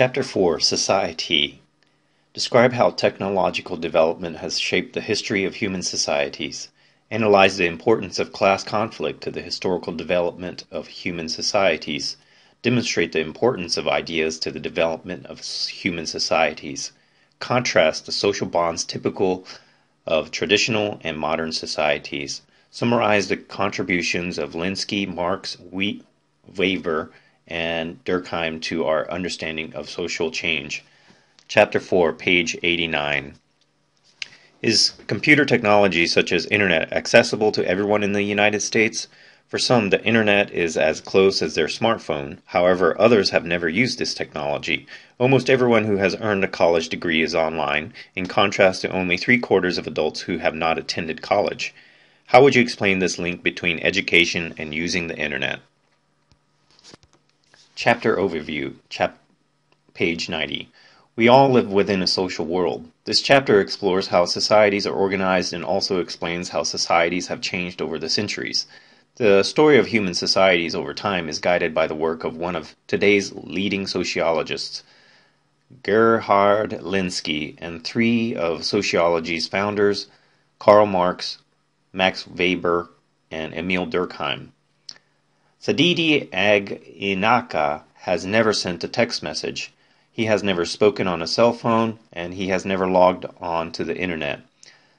Chapter 4 Society Describe how technological development has shaped the history of human societies. Analyze the importance of class conflict to the historical development of human societies. Demonstrate the importance of ideas to the development of human societies. Contrast the social bonds typical of traditional and modern societies. Summarize the contributions of Lenski, Marx, Weber, and Durkheim to our understanding of social change. Chapter 4, page 89. Is computer technology such as internet accessible to everyone in the United States? For some, the internet is as close as their smartphone. However, others have never used this technology. Almost everyone who has earned a college degree is online, in contrast to only three quarters of adults who have not attended college. How would you explain this link between education and using the internet? Chapter Overview, chap- page 90. We all live within a social world. This chapter explores how societies are organized and also explains how societies have changed over the centuries. The story of human societies over time is guided by the work of one of today's leading sociologists, Gerhard Lenski, and three of sociology's founders, Karl Marx, Max Weber, and Emil Durkheim. Sididi Ag Inaka has never sent a text message. He has never spoken on a cell phone, and he has never logged on to the internet.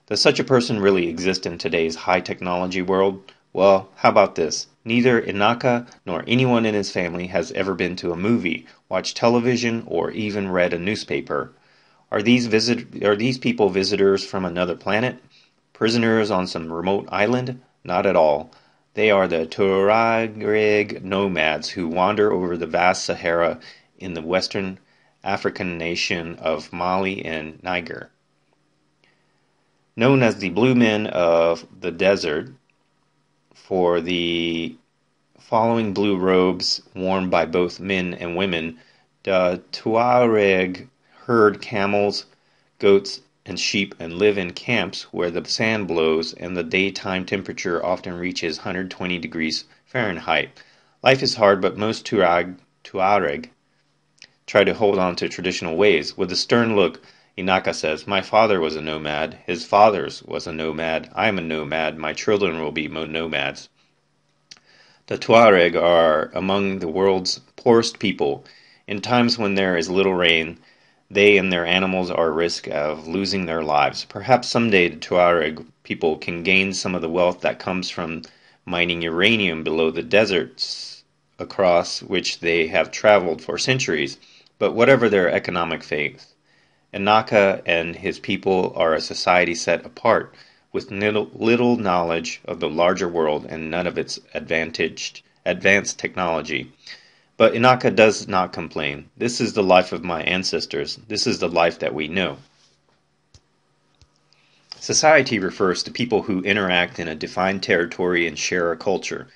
Does such a person really exist in today's high technology world? Well, how about this? Neither Inaka nor anyone in his family has ever been to a movie, watched television, or even read a newspaper. Are these visit are these people visitors from another planet? Prisoners on some remote island? Not at all. They are the Tuareg nomads who wander over the vast Sahara in the western African nation of Mali and Niger. Known as the Blue Men of the Desert for the following blue robes worn by both men and women, the Tuareg herd camels, goats, and sheep and live in camps where the sand blows and the daytime temperature often reaches 120 degrees Fahrenheit. Life is hard, but most Tuareg, Tuareg try to hold on to traditional ways. With a stern look, Inaka says, My father was a nomad. His father's was a nomad. I am a nomad. My children will be nomads. The Tuareg are among the world's poorest people. In times when there is little rain, they and their animals are at risk of losing their lives. Perhaps someday the Tuareg people can gain some of the wealth that comes from mining uranium below the deserts across which they have traveled for centuries. But whatever their economic faith, Inaka and his people are a society set apart, with little knowledge of the larger world and none of its advantaged, advanced technology. But Inaka does not complain. This is the life of my ancestors. This is the life that we know. Society refers to people who interact in a defined territory and share a culture.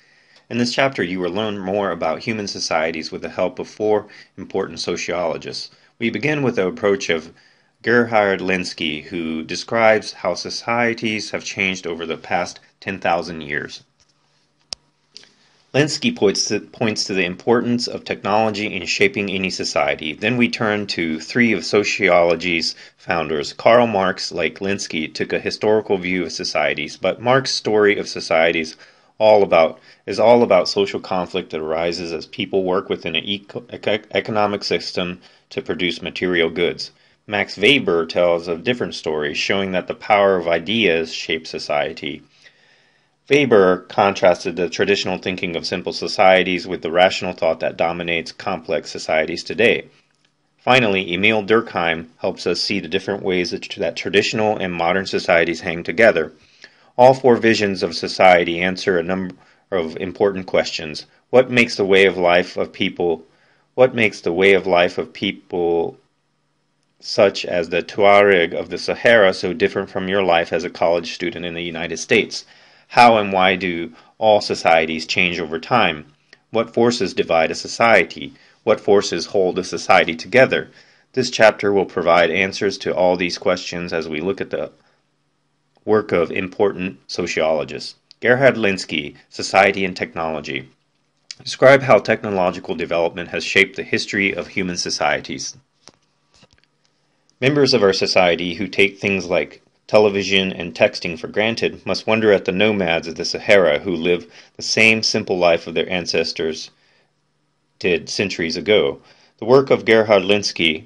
In this chapter, you will learn more about human societies with the help of four important sociologists. We begin with the approach of Gerhard Lenski, who describes how societies have changed over the past 10,000 years. Lenski points to, points to the importance of technology in shaping any society. Then we turn to three of sociology's founders. Karl Marx, like Lenski, took a historical view of societies, but Marx's story of societies all about is all about social conflict that arises as people work within an eco- economic system to produce material goods. Max Weber tells a different story, showing that the power of ideas shapes society. Weber contrasted the traditional thinking of simple societies with the rational thought that dominates complex societies today. Finally, Emil Durkheim helps us see the different ways that traditional and modern societies hang together. All four visions of society answer a number of important questions. What makes the way of life of people what makes the way of life of people such as the Tuareg of the Sahara so different from your life as a college student in the United States? How and why do all societies change over time? What forces divide a society? What forces hold a society together? This chapter will provide answers to all these questions as we look at the work of important sociologists. Gerhard Lenski, Society and Technology. Describe how technological development has shaped the history of human societies. Members of our society who take things like television and texting for granted must wonder at the nomads of the Sahara who live the same simple life of their ancestors did centuries ago. The work of Gerhard Lenski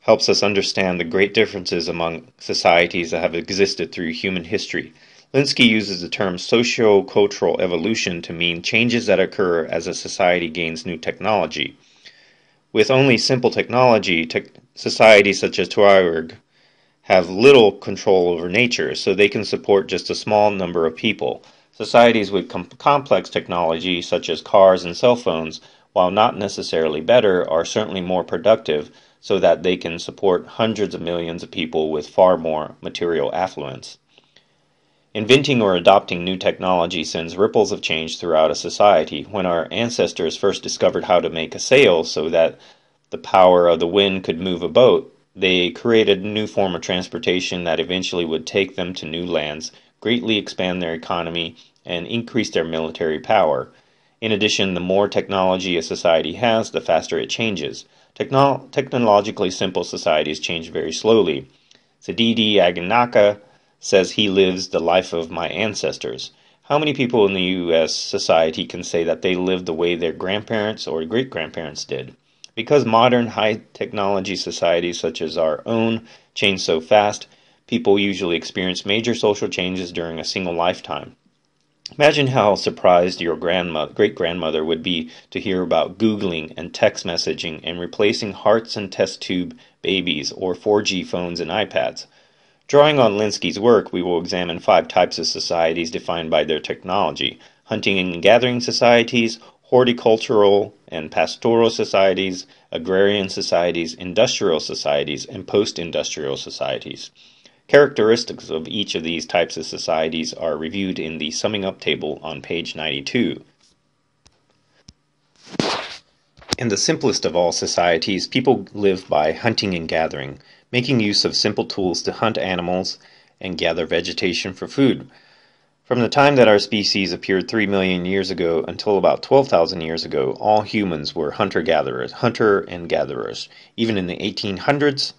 helps us understand the great differences among societies that have existed through human history. Lenski uses the term socio-cultural evolution to mean changes that occur as a society gains new technology. With only simple technology, te- societies such as Tuareg have little control over nature, so they can support just a small number of people. Societies with com- complex technology, such as cars and cell phones, while not necessarily better, are certainly more productive so that they can support hundreds of millions of people with far more material affluence. Inventing or adopting new technology sends ripples of change throughout a society. When our ancestors first discovered how to make a sail so that the power of the wind could move a boat, they created a new form of transportation that eventually would take them to new lands, greatly expand their economy, and increase their military power. In addition, the more technology a society has, the faster it changes. Techno- technologically simple societies change very slowly. Sididi Ag Inaka says he lives the life of my ancestors. How many people in the U.S. society can say that they lived the way their grandparents or great grandparents did? Because modern high technology societies such as our own change so fast, people usually experience major social changes during a single lifetime. Imagine how surprised your grandmother, great grandmother would be to hear about Googling and text messaging and replacing hearts and test tube babies or 4G phones and iPads. Drawing on Lenski's work, we will examine five types of societies defined by their technology hunting and gathering societies, horticultural and pastoral societies, agrarian societies, industrial societies, and post industrial societies. Characteristics of each of these types of societies are reviewed in the summing up table on page 92. In the simplest of all societies, people live by hunting and gathering making use of simple tools to hunt animals and gather vegetation for food. From the time that our species appeared 3 million years ago until about 12,000 years ago, all humans were hunter-gatherers, hunter and gatherers. Even in the 1800s,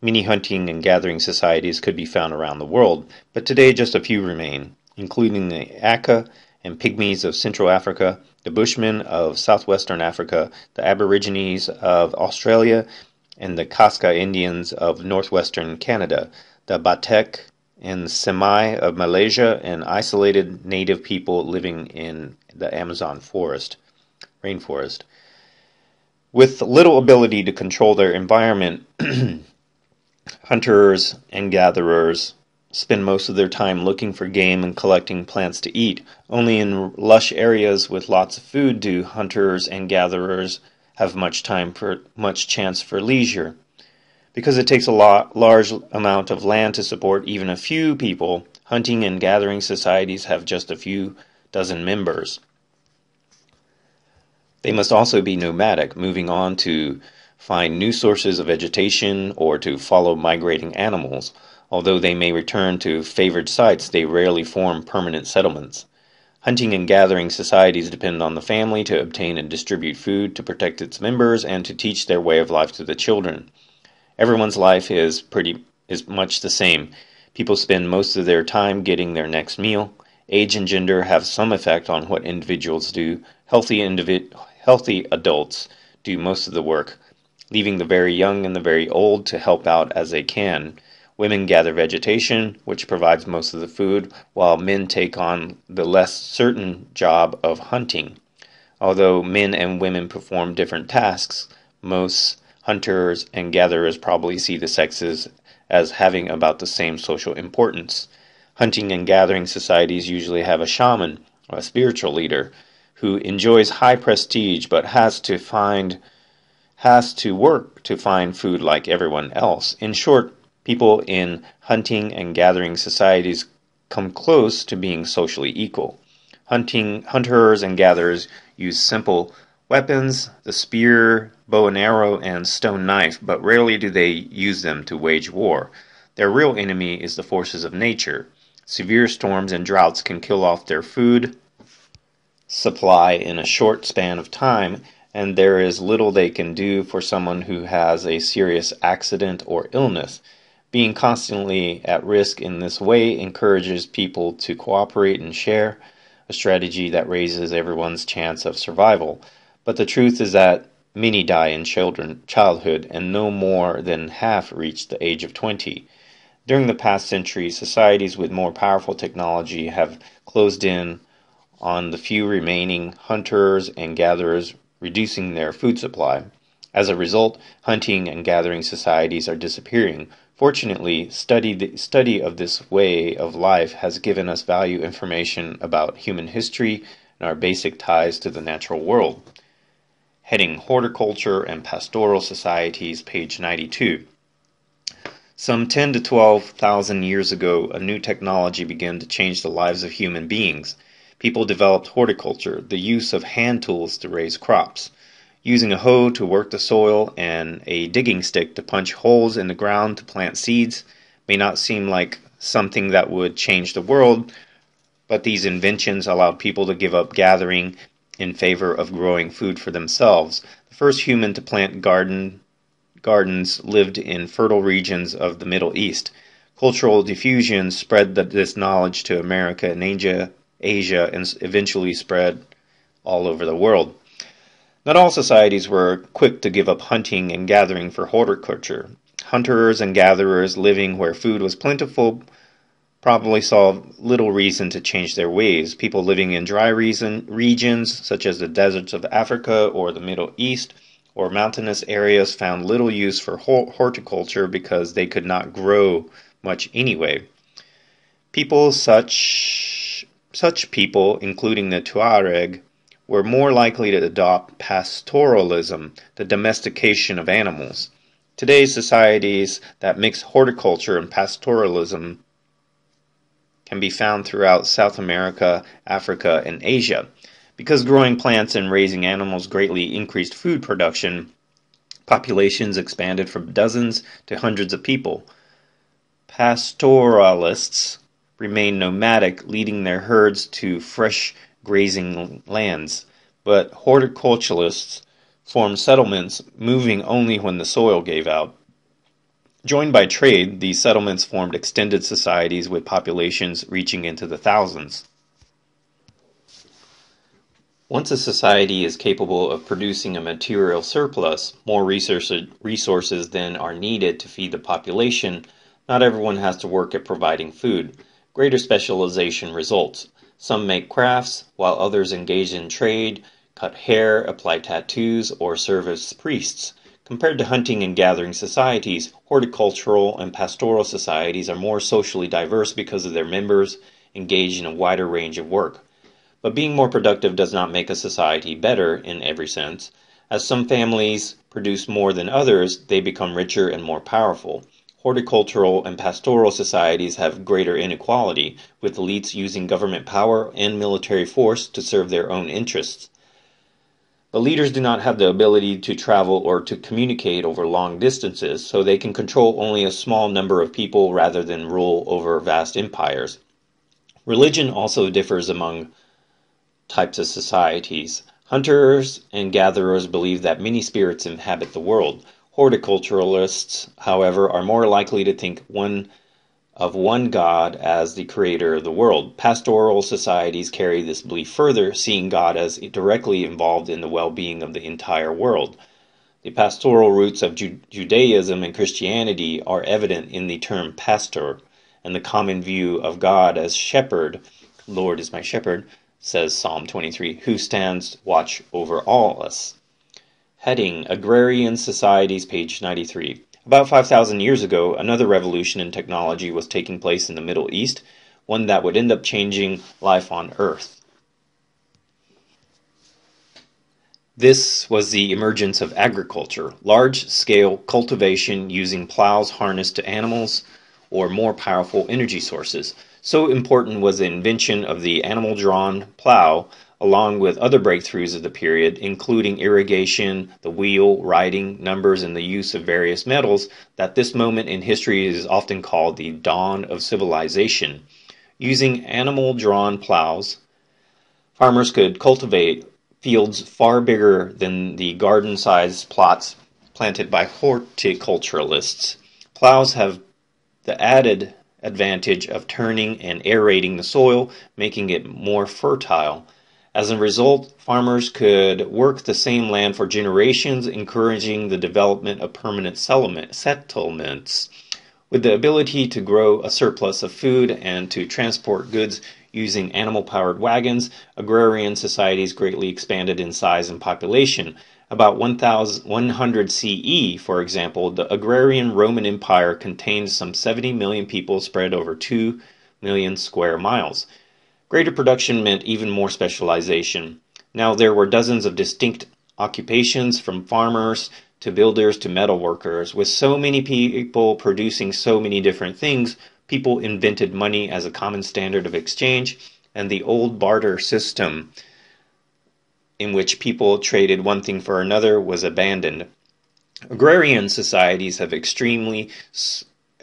many hunting and gathering societies could be found around the world, but today just a few remain, including the Aka and Pygmies of Central Africa, the Bushmen of southwestern Africa, the Aborigines of Australia, and the Kaska Indians of northwestern Canada, the Batek and Semai of Malaysia, and isolated native people living in the Amazon forest, rainforest. With little ability to control their environment, hunters and gatherers spend most of their time looking for game and collecting plants to eat. Only in lush areas with lots of food do hunters and gatherers have much time for much chance for leisure. Because it takes a lot, large amount of land to support even a few people, hunting and gathering societies have just a few dozen members. They must also be nomadic, moving on to find new sources of vegetation or to follow migrating animals. Although they may return to favored sites, they rarely form permanent settlements. Hunting and gathering societies depend on the family to obtain and distribute food, to protect its members, and to teach their way of life to the children. Everyone's life is pretty is much the same. People spend most of their time getting their next meal. Age and gender have some effect on what individuals do. Healthy healthy adults do most of the work, leaving the very young and the very old to help out as they can. Women gather vegetation, which provides most of the food, while men take on the less certain job of hunting. Although men and women perform different tasks, most hunters and gatherers probably see the sexes as having about the same social importance. Hunting and gathering societies usually have a shaman, a spiritual leader, who enjoys high prestige but has to find has to work to find food like everyone else. In short, people in hunting and gathering societies come close to being socially equal. Hunting hunters and gatherers use simple weapons, the spear, bow and arrow, and stone knife, but rarely do they use them to wage war. Their real enemy is the forces of nature. Severe storms and droughts can kill off their food supply in a short span of time, and there is little they can do for someone who has a serious accident or illness. Being constantly at risk in this way encourages people to cooperate and share, a strategy that raises everyone's chance of survival. But the truth is that many die in children, childhood, and no more than half reach the age of 20. During the past century, societies with more powerful technology have closed in on the few remaining hunters and gatherers, reducing their food supply. As a result, hunting and gathering societies are disappearing. Fortunately, study, study of this way of life has given us value information about human history and our basic ties to the natural world. Heading Horticulture and Pastoral Societies, page 92. Some 10 to 12,000 years ago, a new technology began to change the lives of human beings. People developed horticulture, the use of hand tools to raise crops. Using a hoe to work the soil and a digging stick to punch holes in the ground to plant seeds may not seem like something that would change the world, but these inventions allowed people to give up gathering in favor of growing food for themselves. The first human to plant garden gardens lived in fertile regions of the Middle East. Cultural diffusion spread this knowledge to America and Asia Asia and eventually spread all over the world. Not all societies were quick to give up hunting and gathering for horticulture. Hunters and gatherers living where food was plentiful probably saw little reason to change their ways. People living in dry reason, regions, such as the deserts of Africa or the Middle East, or mountainous areas, found little use for horticulture because they could not grow much anyway. People such such people, including the Tuareg, were more likely to adopt pastoralism, the domestication of animals. Today's societies that mix horticulture and pastoralism can be found throughout South America, Africa, and Asia. Because growing plants and raising animals greatly increased food production, populations expanded from dozens to hundreds of people. Pastoralists remain nomadic, leading their herds to fresh grazing lands, but horticulturalists formed settlements, moving only when the soil gave out. Joined by trade, these settlements formed extended societies with populations reaching into the thousands. Once a society is capable of producing a material surplus, more resources than are needed to feed the population, not everyone has to work at providing food. Greater specialization results. Some make crafts, while others engage in trade, cut hair, apply tattoos, or serve as priests. Compared to hunting and gathering societies, horticultural and pastoral societies are more socially diverse because of their members engaged in a wider range of work. But being more productive does not make a society better in every sense. As some families produce more than others, they become richer and more powerful. Horticultural and pastoral societies have greater inequality, with elites using government power and military force to serve their own interests. The leaders do not have the ability to travel or to communicate over long distances, so they can control only a small number of people rather than rule over vast empires. Religion also differs among types of societies. Hunters and gatherers believe that many spirits inhabit the world, Horticulturalists, however, are more likely to think one of one God as the creator of the world. Pastoral societies carry this belief further, seeing God as directly involved in the well being of the entire world. The pastoral roots of Ju- Judaism and Christianity are evident in the term pastor, and the common view of God as shepherd, Lord is my shepherd, says Psalm 23, who stands watch over all us. Heading Agrarian Societies, page 93. About 5,000 years ago, another revolution in technology was taking place in the Middle East, one that would end up changing life on Earth. This was the emergence of agriculture, large scale cultivation using plows harnessed to animals or more powerful energy sources. So important was the invention of the animal drawn plow along with other breakthroughs of the period, including irrigation, the wheel, writing, numbers, and the use of various metals, that this moment in history is often called the dawn of civilization. Using animal drawn plows, Farmers could cultivate fields far bigger than the garden sized plots planted by horticulturalists. Plows have the added advantage of turning and aerating the soil, making it more fertile. As a result, farmers could work the same land for generations, encouraging the development of permanent settlements. With the ability to grow a surplus of food and to transport goods using animal powered wagons, agrarian societies greatly expanded in size and population. About 1100 CE, for example, the agrarian Roman Empire contained some 70 million people spread over 2 million square miles. Greater production meant even more specialization. Now there were dozens of distinct occupations from farmers to builders to metal workers. With so many people producing so many different things, people invented money as a common standard of exchange, and the old barter system in which people traded one thing for another was abandoned. Agrarian societies have extremely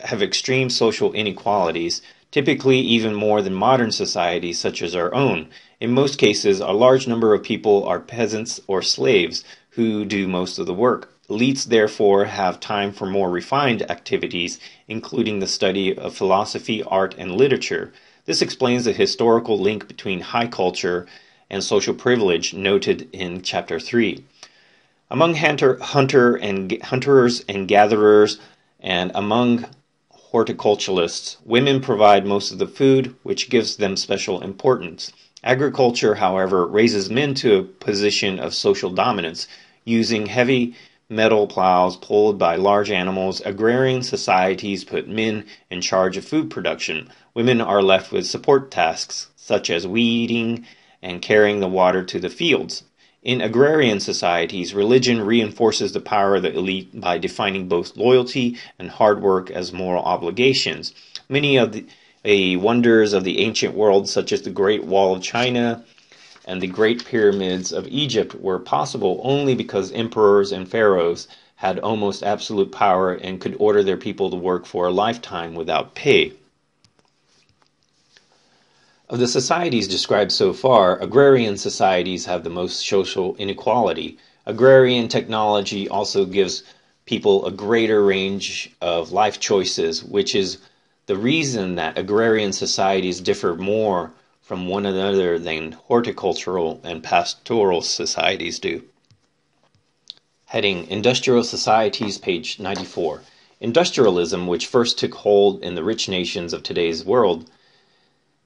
have extreme social inequalities typically even more than modern societies such as our own. In most cases, a large number of people are peasants or slaves who do most of the work. Elites, therefore, have time for more refined activities, including the study of philosophy, art, and literature. This explains the historical link between high culture and social privilege noted in Chapter 3. Among hunter, hunter and hunters and gatherers, and among horticulturalists. Women provide most of the food, which gives them special importance. Agriculture, however, raises men to a position of social dominance. Using heavy metal plows pulled by large animals, agrarian societies put men in charge of food production. Women are left with support tasks, such as weeding and carrying the water to the fields. In agrarian societies, religion reinforces the power of the elite by defining both loyalty and hard work as moral obligations. Many of the uh, wonders of the ancient world, such as the Great Wall of China and the Great Pyramids of Egypt, were possible only because emperors and pharaohs had almost absolute power and could order their people to work for a lifetime without pay. Of the societies described so far, agrarian societies have the most social inequality. Agrarian technology also gives people a greater range of life choices, which is the reason that agrarian societies differ more from one another than horticultural and pastoral societies do. Heading Industrial Societies, page 94. Industrialism, which first took hold in the rich nations of today's world,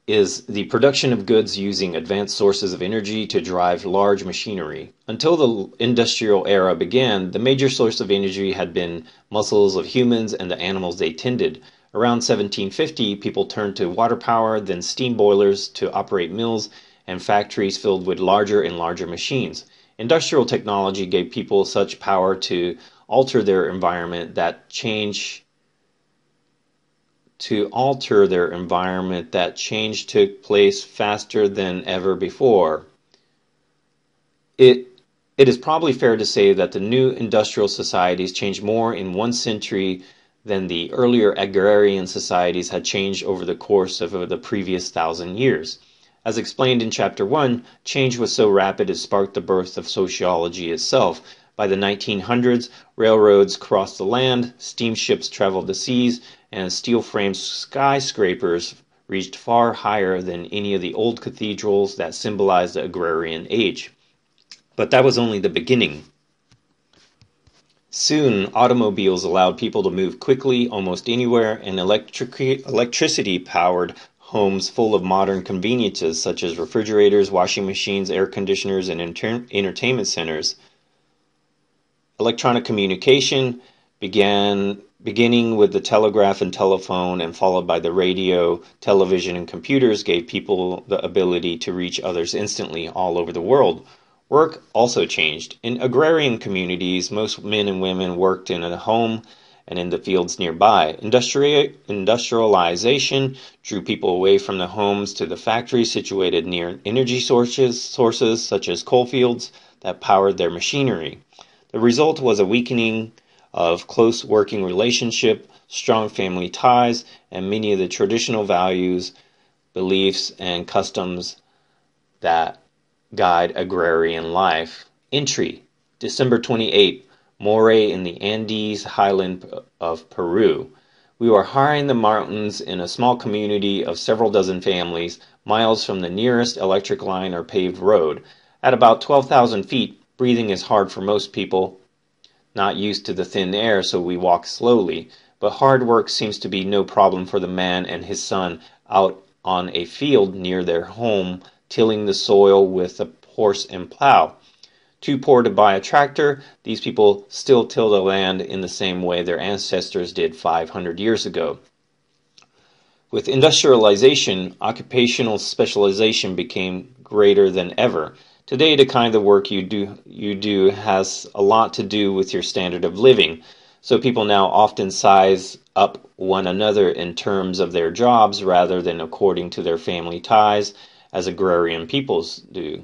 is the production of goods using advanced sources of energy to drive large machinery. Until the industrial era began, the major source of energy had been muscles of humans and the animals they tended. Around 1750, people turned to water power, then steam boilers to operate mills and factories filled with larger and larger machines. Industrial technology gave people such power to alter their environment that change to alter their environment, that change took place faster than ever before. It, it is probably fair to say that the new industrial societies changed more in one century than the earlier agrarian societies had changed over the course of the previous thousand years. As explained in Chapter 1, change was so rapid it sparked the birth of sociology itself. By the 1900s, railroads crossed the land, steamships traveled the seas, and steel framed skyscrapers reached far higher than any of the old cathedrals that symbolized the agrarian age. But that was only the beginning. Soon, automobiles allowed people to move quickly almost anywhere, and electric- electricity powered homes full of modern conveniences such as refrigerators, washing machines, air conditioners, and inter- entertainment centers. Electronic communication began beginning with the telegraph and telephone and followed by the radio, television, and computers, gave people the ability to reach others instantly all over the world. Work also changed. In agrarian communities, most men and women worked in a home and in the fields nearby. Industri- industrialization drew people away from the homes to the factories situated near energy sources, sources such as coal fields that powered their machinery. The result was a weakening of close working relationship, strong family ties, and many of the traditional values, beliefs, and customs that guide agrarian life. Entry December 28, Moray in the Andes highland of Peru. We were high in the mountains in a small community of several dozen families, miles from the nearest electric line or paved road. At about 12,000 feet, breathing is hard for most people, not used to the thin air, so we walk slowly. But hard work seems to be no problem for the man and his son out on a field near their home, tilling the soil with a horse and plow. Too poor to buy a tractor, these people still till the land in the same way their ancestors did 500 years ago. With industrialization, occupational specialization became greater than ever. Today, the kind of work you do, you do has a lot to do with your standard of living. So people now often size up one another in terms of their jobs rather than according to their family ties, as agrarian peoples do.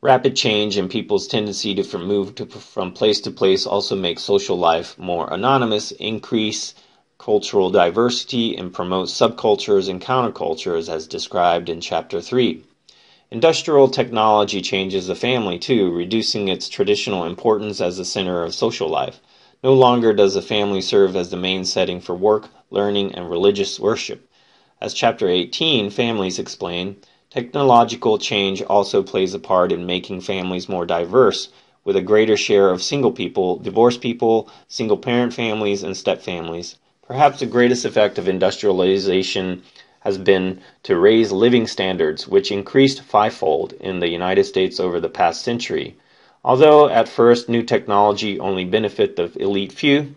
Rapid change and people's tendency to move to, from place to place also make social life more anonymous, increase cultural diversity, and promote subcultures and countercultures as described in Chapter 3. Industrial technology changes the family too, reducing its traditional importance as the center of social life. No longer does the family serve as the main setting for work, learning, and religious worship. As Chapter 18, Families explain, Technological change also plays a part in making families more diverse, with a greater share of single people, divorced people, single parent families, and step families. Perhaps the greatest effect of industrialization has been to raise living standards, which increased fivefold in the United States over the past century. Although at first new technology only benefit the elite few,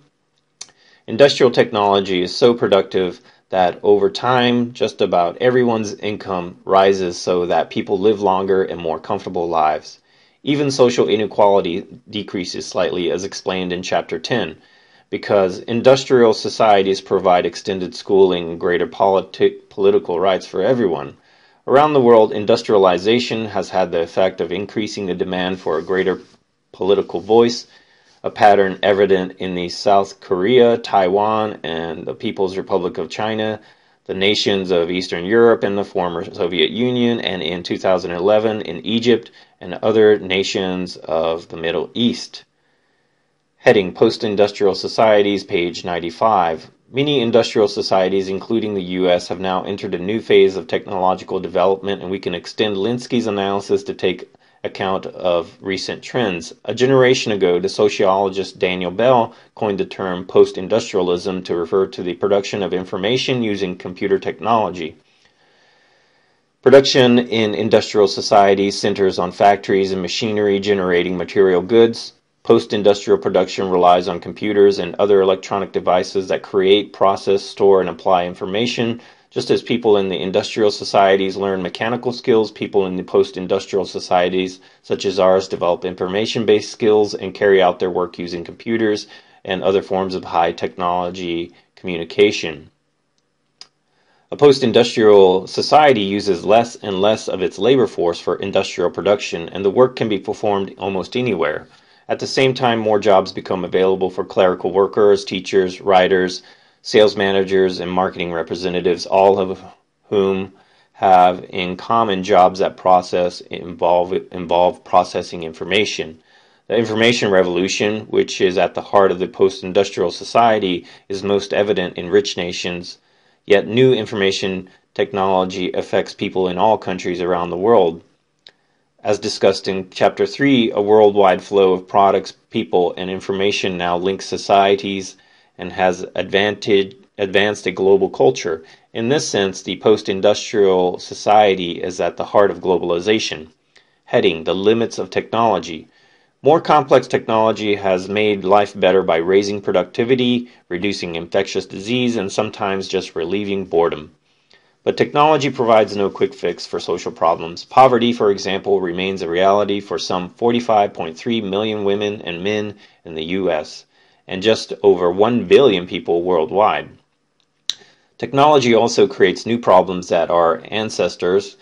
industrial technology is so productive that over time, just about everyone's income rises so that people live longer and more comfortable lives. Even social inequality decreases slightly, as explained in Chapter 10, because industrial societies provide extended schooling and greater politi- political rights for everyone. Around the world, industrialization has had the effect of increasing the demand for a greater political voice a pattern evident in the South Korea, Taiwan, and the People's Republic of China, the nations of Eastern Europe and the former Soviet Union, and in 2011 in Egypt and other nations of the Middle East. Heading Post Industrial Societies, page 95. Many industrial societies, including the U.S., have now entered a new phase of technological development, and we can extend Lenski's analysis to take account of recent trends. A generation ago, the sociologist Daniel Bell coined the term post industrialism to refer to the production of information using computer technology. Production in industrial societies centers on factories and machinery generating material goods. Post industrial production relies on computers and other electronic devices that create, process, store, and apply information just as people in the industrial societies learn mechanical skills, people in the post industrial societies, such as ours, develop information based skills and carry out their work using computers and other forms of high technology communication. A post industrial society uses less and less of its labor force for industrial production, and the work can be performed almost anywhere. At the same time, more jobs become available for clerical workers, teachers, writers, sales managers, and marketing representatives, all of whom have in common jobs that process involve involve processing information. The information revolution, which is at the heart of the post-industrial society, is most evident in rich nations. Yet new information technology affects people in all countries around the world. As discussed in Chapter 3, a worldwide flow of products, people, and information now links societies and has advanced a global culture. In this sense, the post industrial society is at the heart of globalization. Heading The Limits of Technology. More complex technology has made life better by raising productivity, reducing infectious disease, and sometimes just relieving boredom. But technology provides no quick fix for social problems. Poverty, for example, remains a reality for some 45.3 million women and men in the U.S and just over 1 billion people worldwide. Technology also creates new problems that our ancestors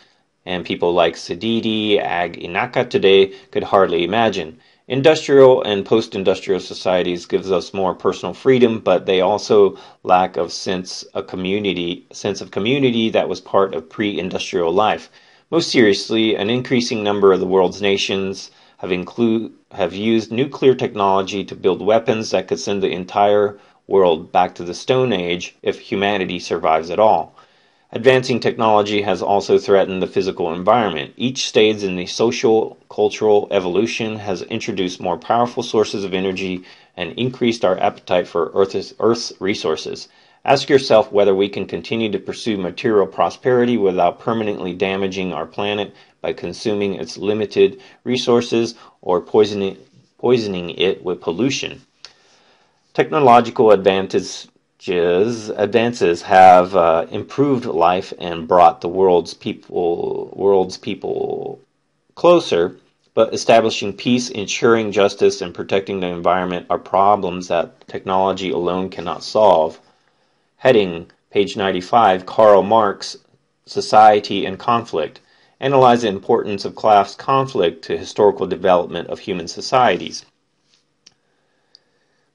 and people like Sididi, Ag Inaka today could hardly imagine. Industrial and post-industrial societies gives us more personal freedom, but they also lack of sense of community, sense of community that was part of pre-industrial life. Most seriously, an increasing number of the world's nations have, include, have used nuclear technology to build weapons that could send the entire world back to the Stone Age if humanity survives at all. Advancing technology has also threatened the physical environment. Each stage in the social cultural evolution has introduced more powerful sources of energy and increased our appetite for Earth's, Earth's resources. Ask yourself whether we can continue to pursue material prosperity without permanently damaging our planet by consuming its limited resources or poisoning, poisoning it with pollution. Technological advances advances have uh, improved life and brought the world's people world's people closer, but establishing peace, ensuring justice, and protecting the environment are problems that technology alone cannot solve. Heading page 95 Karl Marx Society and Conflict analyze the importance of class conflict to historical development of human societies.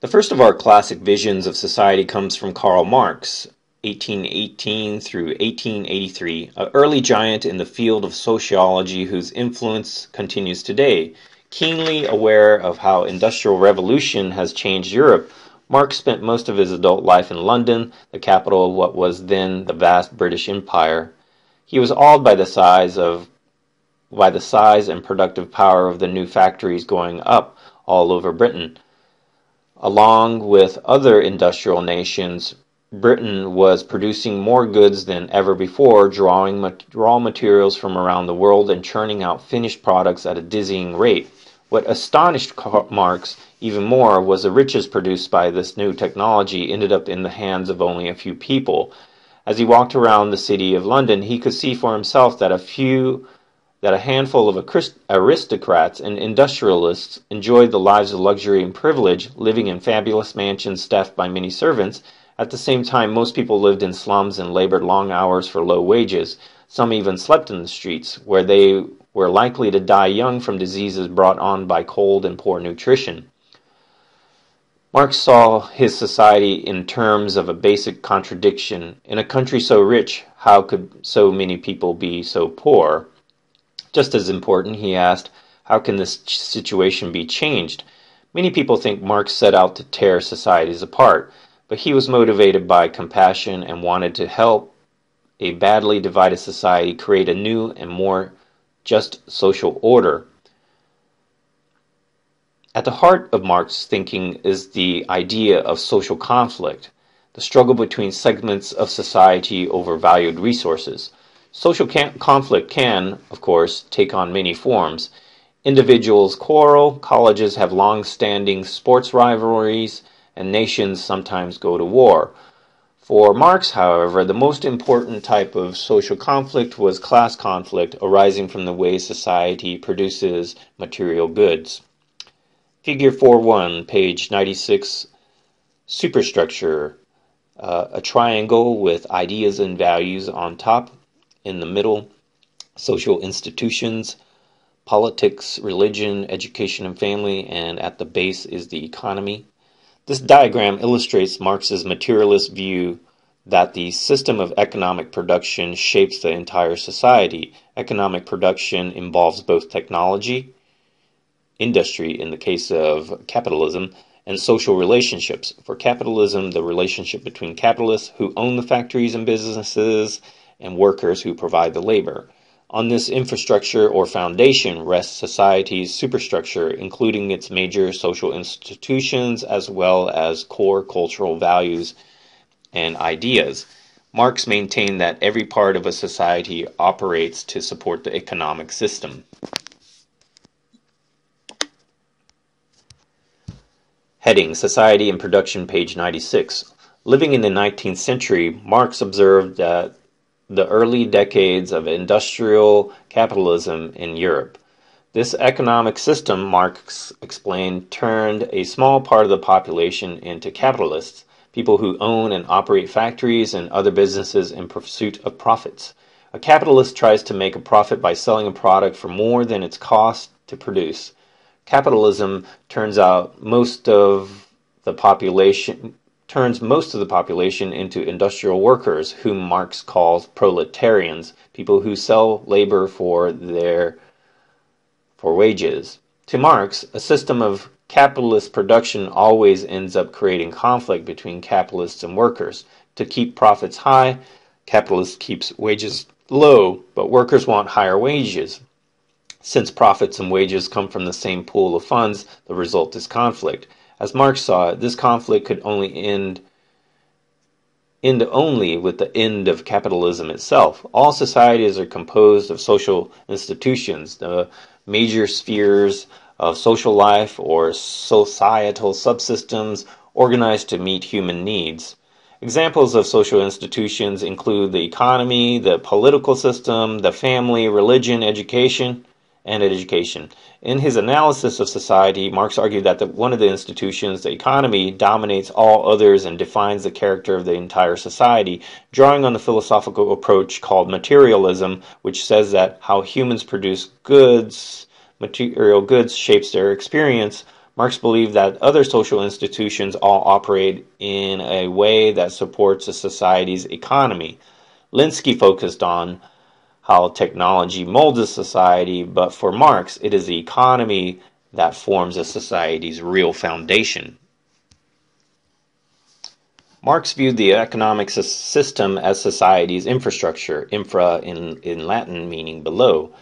The first of our classic visions of society comes from Karl Marx, 1818 through 1883, an early giant in the field of sociology whose influence continues today. Keenly aware of how industrial revolution has changed Europe, Marx spent most of his adult life in London, the capital of what was then the vast British Empire. He was awed by the size of by the size and productive power of the new factories going up all over Britain. Along with other industrial nations, Britain was producing more goods than ever before, drawing raw materials from around the world and churning out finished products at a dizzying rate. What astonished Marx even more was the riches produced by this new technology ended up in the hands of only a few people. As he walked around the city of London, he could see for himself that a few that a handful of aristocrats and industrialists enjoyed the lives of luxury and privilege, living in fabulous mansions staffed by many servants. At the same time, most people lived in slums and labored long hours for low wages. Some even slept in the streets, where they were likely to die young from diseases brought on by cold and poor nutrition. Marx saw his society in terms of a basic contradiction. In a country so rich, how could so many people be so poor? Just as important, he asked, how can this situation be changed? Many people think Marx set out to tear societies apart, but he was motivated by compassion and wanted to help a badly divided society create a new and more just social order. At the heart of Marx's thinking is the idea of social conflict, the struggle between segments of society over valued resources. Social conflict can, of course, take on many forms. Individuals quarrel, colleges have long standing sports rivalries, and nations sometimes go to war. For Marx, however, the most important type of social conflict was class conflict arising from the way society produces material goods. Figure 4.1, page 96, superstructure. Uh, a triangle with ideas and values on top in the middle, social institutions, politics, religion, education, and family, and at the base is the economy. This diagram illustrates Marx's materialist view that the system of economic production shapes the entire society. Economic production involves both technology, industry in the case of capitalism, and social relationships. For capitalism, the relationship between capitalists who own the factories and businesses and workers who provide the labor. On this infrastructure or foundation rests society's superstructure, including its major social institutions as well as core cultural values and ideas. Marx maintained that every part of a society operates to support the economic system. Heading Society and Production, page 96. Living in the 19th century, Marx observed that the early decades of industrial capitalism in Europe. This economic system, Marx explained, turned a small part of the population into capitalists, people who own and operate factories and other businesses in pursuit of profits. A capitalist tries to make a profit by selling a product for more than its cost to produce. Capitalism turns out most of the population turns most of the population into industrial workers, whom Marx calls proletarians, people who sell labor for their for wages. To Marx, a system of capitalist production always ends up creating conflict between capitalists and workers. To keep profits high, capitalists keeps wages low, but workers want higher wages. Since profits and wages come from the same pool of funds, the result is conflict. As Marx saw it, this conflict could only end end only with the end of capitalism itself. All societies are composed of social institutions, the major spheres of social life or societal subsystems organized to meet human needs. Examples of social institutions include the economy, the political system, the family, religion, education, and education. In his analysis of society, Marx argued that the, one of the institutions, the economy, dominates all others and defines the character of the entire society, drawing on the philosophical approach called materialism, which says that how humans produce goods, material goods shapes their experience, Marx believed that other social institutions all operate in a way that supports a society's economy. Lenski focused on how technology molds a society, but for Marx, it is the economy that forms a society's real foundation. Marx viewed the economic system as society's infrastructure, infra in, in Latin meaning below.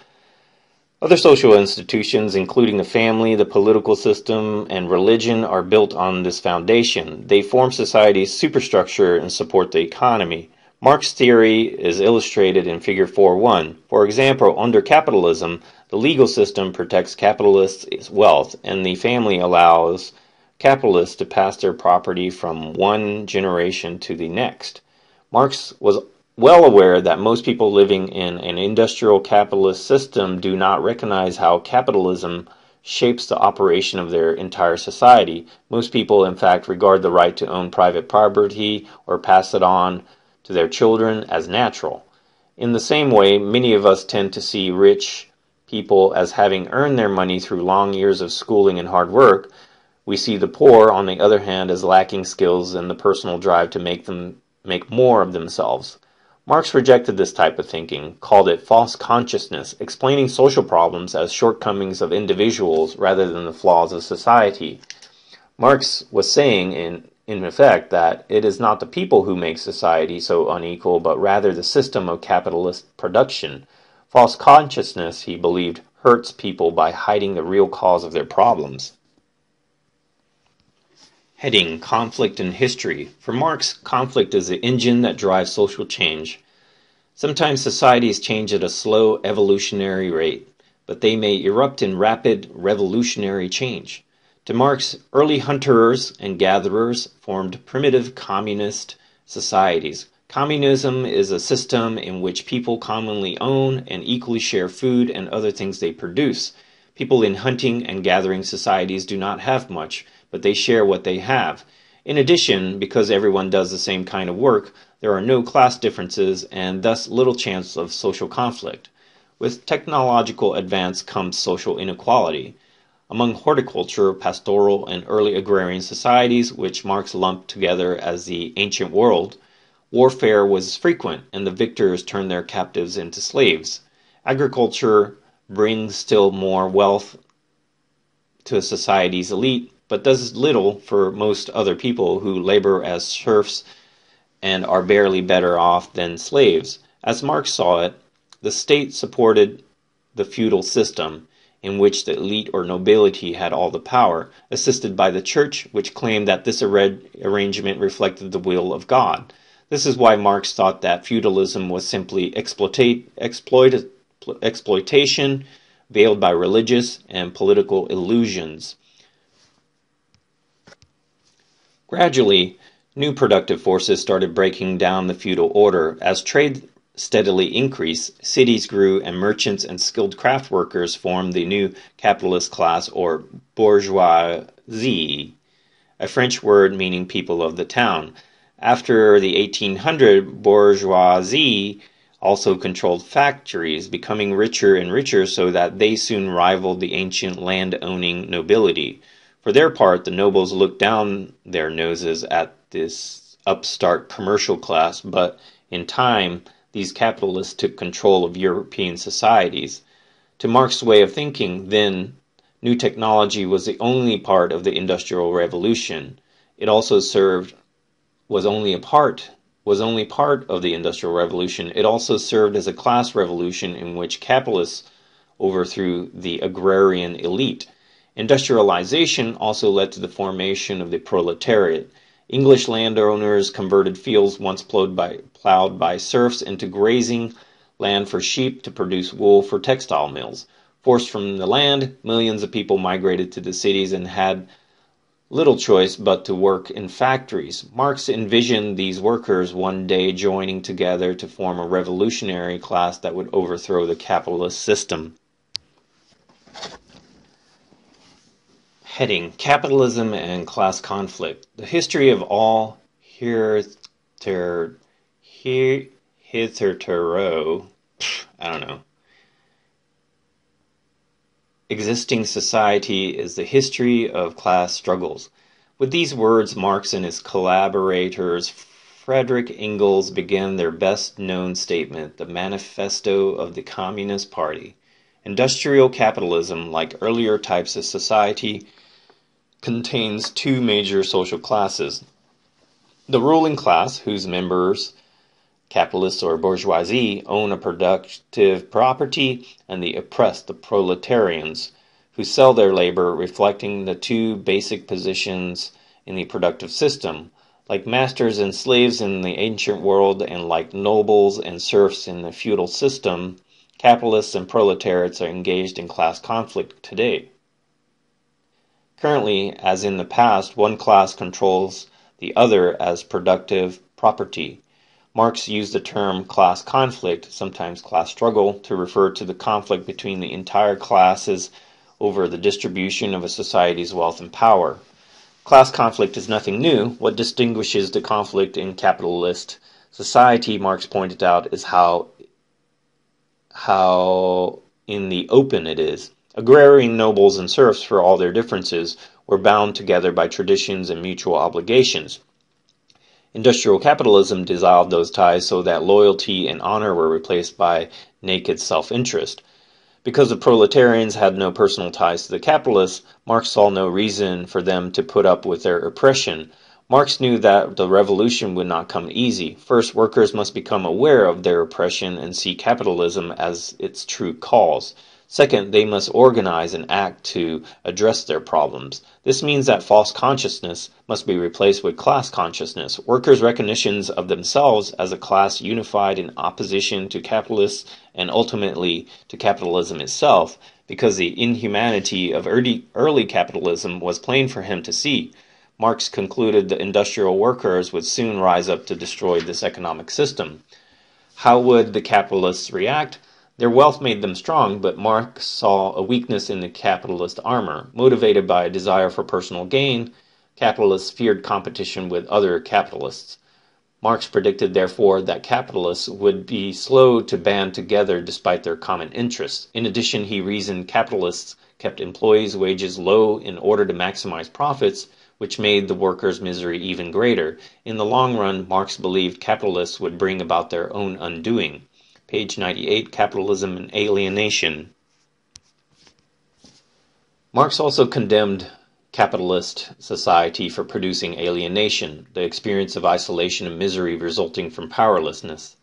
Other social institutions, including the family, the political system, and religion, are built on this foundation. They form society's superstructure and support the economy. Marx's theory is illustrated in Figure 4.1. For example, under capitalism, the legal system protects capitalists' wealth, and the family allows capitalists to pass their property from one generation to the next. Marx was well aware that most people living in an industrial capitalist system do not recognize how capitalism shapes the operation of their entire society. Most people, in fact, regard the right to own private property or pass it on to their children as natural. In the same way, many of us tend to see rich people as having earned their money through long years of schooling and hard work. We see the poor, on the other hand, as lacking skills and the personal drive to make them make more of themselves. Marx rejected this type of thinking, called it false consciousness, explaining social problems as shortcomings of individuals rather than the flaws of society. Marx was saying, in, in effect, that it is not the people who make society so unequal, but rather the system of capitalist production. False consciousness, he believed, hurts people by hiding the real cause of their problems. Heading Conflict in History. For Marx, conflict is the engine that drives social change. Sometimes societies change at a slow evolutionary rate, but they may erupt in rapid revolutionary change. To Marx, early hunters and gatherers formed primitive communist societies. Communism is a system in which people commonly own and equally share food and other things they produce. People in hunting and gathering societies do not have much but they share what they have. In addition, because everyone does the same kind of work, there are no class differences and thus little chance of social conflict. With technological advance comes social inequality. Among horticulture, pastoral, and early agrarian societies, which Marx lumped together as the ancient world, warfare was frequent and the victors turned their captives into slaves. Agriculture brings still more wealth to a society's elite but does little for most other people who labor as serfs and are barely better off than slaves. As Marx saw it, the state supported the feudal system, in which the elite or nobility had all the power, assisted by the church, which claimed that this arrangement reflected the will of God. This is why Marx thought that feudalism was simply exploitate, exploit, exploitation veiled by religious and political illusions. Gradually, new productive forces started breaking down the feudal order. As trade steadily increased, cities grew, and merchants and skilled craft workers formed the new capitalist class or bourgeoisie, a French word meaning people of the town. After the 1800, bourgeoisie also controlled factories, becoming richer and richer so that they soon rivaled the ancient land owning nobility. For their part, the nobles looked down their noses at this upstart commercial class, but in time, these capitalists took control of European societies. To Marx's way of thinking, then, new technology was the only part of the Industrial Revolution. It also served, was only a part, was only part of the Industrial Revolution. It also served as a class revolution in which capitalists overthrew the agrarian elite. Industrialization also led to the formation of the proletariat. English landowners converted fields once plowed by, plowed by serfs into grazing land for sheep to produce wool for textile mills. Forced from the land, millions of people migrated to the cities and had little choice but to work in factories. Marx envisioned these workers one day joining together to form a revolutionary class that would overthrow the capitalist system. Heading Capitalism and Class Conflict. The history of all hitherto, hitherto, I don't know, existing society is the history of class struggles. With these words, Marx and his collaborators Frederick Engels began their best known statement, the Manifesto of the Communist Party. Industrial capitalism, like earlier types of society, contains two major social classes. The ruling class, whose members, capitalists or bourgeoisie, own a productive property, and the oppressed, the proletarians, who sell their labor, reflecting the two basic positions in the productive system. Like masters and slaves in the ancient world, and like nobles and serfs in the feudal system, capitalists and proletariats are engaged in class conflict today. Currently, as in the past, one class controls the other as productive property. Marx used the term class conflict, sometimes class struggle, to refer to the conflict between the entire classes over the distribution of a society's wealth and power. Class conflict is nothing new. What distinguishes the conflict in capitalist society, Marx pointed out, is how how in the open it is. Agrarian nobles and serfs, for all their differences, were bound together by traditions and mutual obligations. Industrial capitalism dissolved those ties so that loyalty and honor were replaced by naked self interest. Because the proletarians had no personal ties to the capitalists, Marx saw no reason for them to put up with their oppression. Marx knew that the revolution would not come easy. First, workers must become aware of their oppression and see capitalism as its true cause. Second, they must organize and act to address their problems. This means that false consciousness must be replaced with class consciousness. Workers' recognitions of themselves as a class unified in opposition to capitalists and ultimately to capitalism itself, because the inhumanity of early, early capitalism was plain for him to see. Marx concluded the industrial workers would soon rise up to destroy this economic system. How would the capitalists react? Their wealth made them strong, but Marx saw a weakness in the capitalist armor. Motivated by a desire for personal gain, capitalists feared competition with other capitalists. Marx predicted, therefore, that capitalists would be slow to band together despite their common interests. In addition, he reasoned capitalists kept employees' wages low in order to maximize profits, which made the workers' misery even greater. In the long run, Marx believed capitalists would bring about their own undoing page 98, Capitalism and Alienation. Marx also condemned capitalist society for producing alienation, the experience of isolation and misery resulting from powerlessness.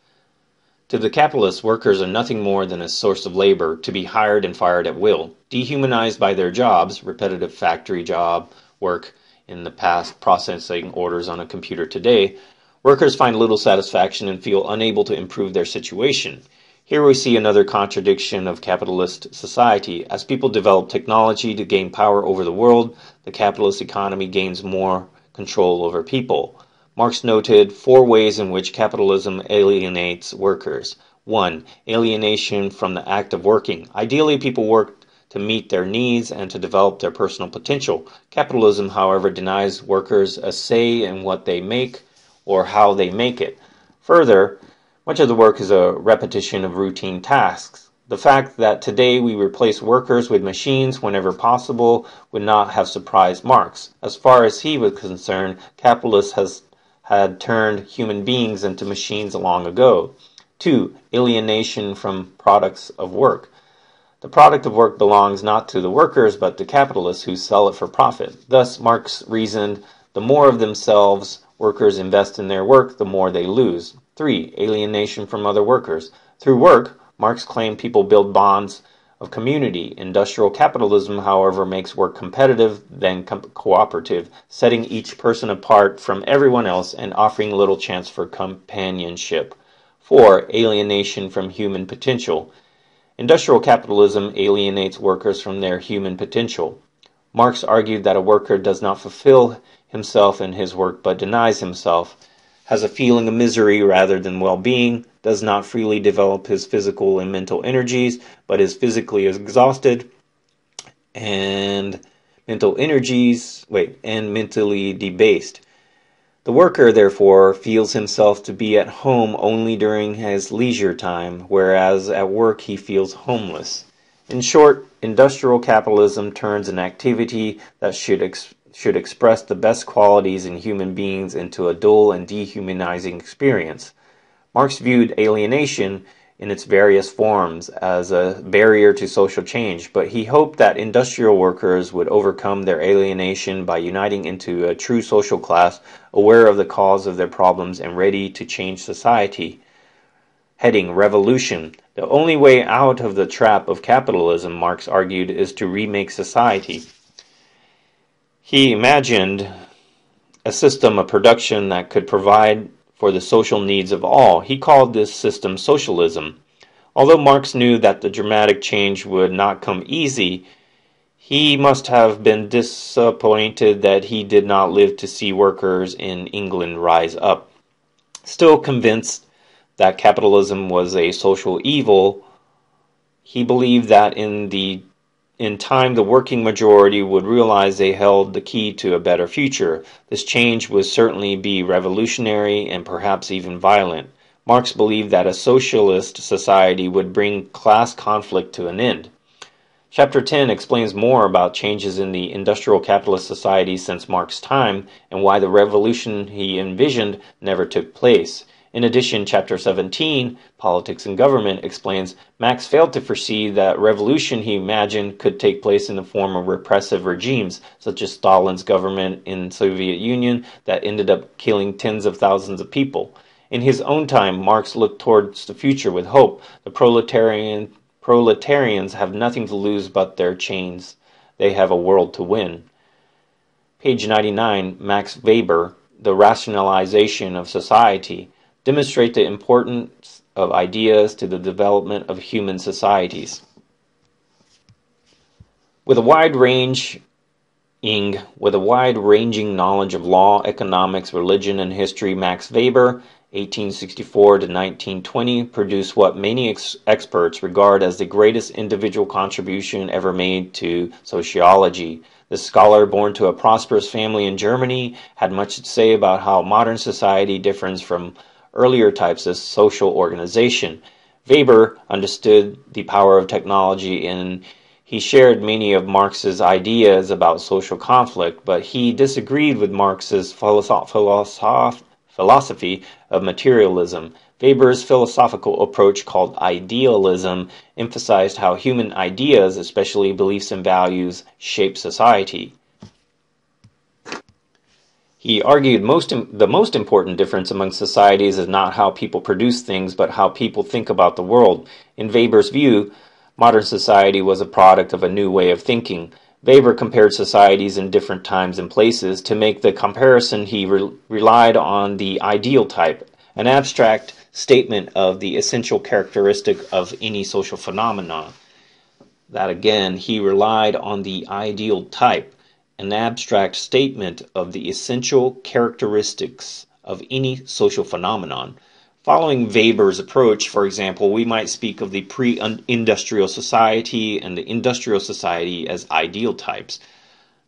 To the capitalist, workers are nothing more than a source of labor to be hired and fired at will, dehumanized by their jobs, repetitive factory job work in the past, processing orders on a computer today, Workers find little satisfaction and feel unable to improve their situation. Here we see another contradiction of capitalist society. As people develop technology to gain power over the world, the capitalist economy gains more control over people. Marx noted four ways in which capitalism alienates workers. 1. Alienation from the act of working. Ideally, people work to meet their needs and to develop their personal potential. Capitalism, however, denies workers a say in what they make or how they make it. Further, much of the work is a repetition of routine tasks. The fact that today we replace workers with machines whenever possible would not have surprised Marx. As far as he was concerned, capitalists has had turned human beings into machines long ago. 2. Alienation from products of work. The product of work belongs not to the workers but to capitalists who sell it for profit. Thus, Marx reasoned the more of themselves workers invest in their work, the more they lose. 3. Alienation from other workers. Through work, Marx claimed people build bonds of community. Industrial capitalism, however, makes work competitive, then co- cooperative, setting each person apart from everyone else and offering little chance for companionship. 4. Alienation from human potential. Industrial capitalism alienates workers from their human potential. Marx argued that a worker does not fulfill himself in his work but denies himself, has a feeling of misery rather than well being, does not freely develop his physical and mental energies, but is physically exhausted and mental energies, wait, and mentally debased. The worker, therefore, feels himself to be at home only during his leisure time, whereas at work he feels homeless. In short, industrial capitalism turns an activity that should ex- should express the best qualities in human beings into a dull and dehumanizing experience. Marx viewed alienation in its various forms as a barrier to social change, but he hoped that industrial workers would overcome their alienation by uniting into a true social class aware of the cause of their problems and ready to change society. Heading Revolution. The only way out of the trap of capitalism, Marx argued, is to remake society. He imagined a system of production that could provide for the social needs of all. He called this system socialism. Although Marx knew that the dramatic change would not come easy, he must have been disappointed that he did not live to see workers in England rise up. Still convinced that capitalism was a social evil, he believed that in the in time, the working majority would realize they held the key to a better future. This change would certainly be revolutionary and perhaps even violent. Marx believed that a socialist society would bring class conflict to an end. Chapter 10 explains more about changes in the industrial capitalist society since Marx's time and why the revolution he envisioned never took place. In addition, Chapter 17, Politics and Government, explains Max failed to foresee that revolution he imagined could take place in the form of repressive regimes, such as Stalin's government in Soviet Union that ended up killing tens of thousands of people. In his own time, Marx looked towards the future with hope. The proletarian, proletarians have nothing to lose but their chains. They have a world to win. Page 99, Max Weber, The Rationalization of Society demonstrate the importance of ideas to the development of human societies. With a wide range with a wide-ranging knowledge of law, economics, religion, and history, Max Weber, 1864 to 1920, produced what many ex- experts regard as the greatest individual contribution ever made to sociology. The scholar, born to a prosperous family in Germany, had much to say about how modern society differs from earlier types of social organization. Weber understood the power of technology and he shared many of Marx's ideas about social conflict, but he disagreed with Marx's philosoph- philosophy of materialism. Weber's philosophical approach, called idealism, emphasized how human ideas, especially beliefs and values, shape society. He argued most the most important difference among societies is not how people produce things, but how people think about the world. In Weber's view, modern society was a product of a new way of thinking. Weber compared societies in different times and places. To make the comparison, he re- relied on the ideal type, an abstract statement of the essential characteristic of any social phenomenon. That again, he relied on the ideal type an abstract statement of the essential characteristics of any social phenomenon. Following Weber's approach, for example, we might speak of the pre industrial society and the industrial society as ideal types.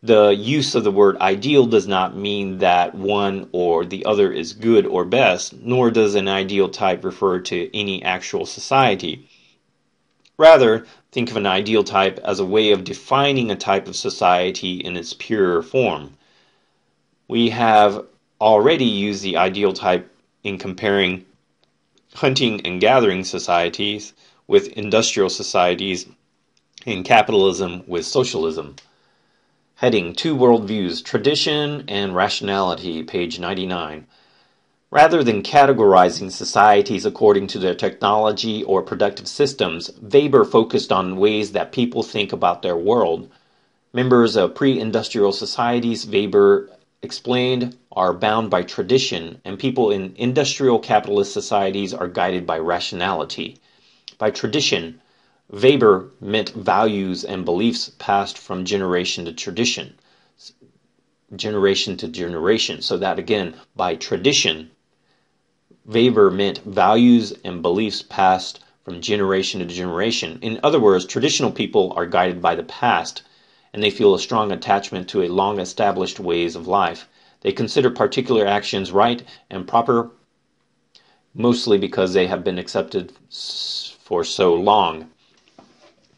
The use of the word ideal does not mean that one or the other is good or best, nor does an ideal type refer to any actual society. Rather, think of an ideal type as a way of defining a type of society in its pure form. We have already used the ideal type in comparing hunting and gathering societies with industrial societies and capitalism with socialism. Heading Two Worldviews Tradition and Rationality, page 99. Rather than categorizing societies according to their technology or productive systems, Weber focused on ways that people think about their world. Members of pre industrial societies, Weber explained, are bound by tradition, and people in industrial capitalist societies are guided by rationality. By tradition, Weber meant values and beliefs passed from generation to tradition, generation to generation. So that again, by tradition, Weber meant values and beliefs passed from generation to generation. In other words, traditional people are guided by the past and they feel a strong attachment to a long established ways of life. They consider particular actions right and proper mostly because they have been accepted for so long.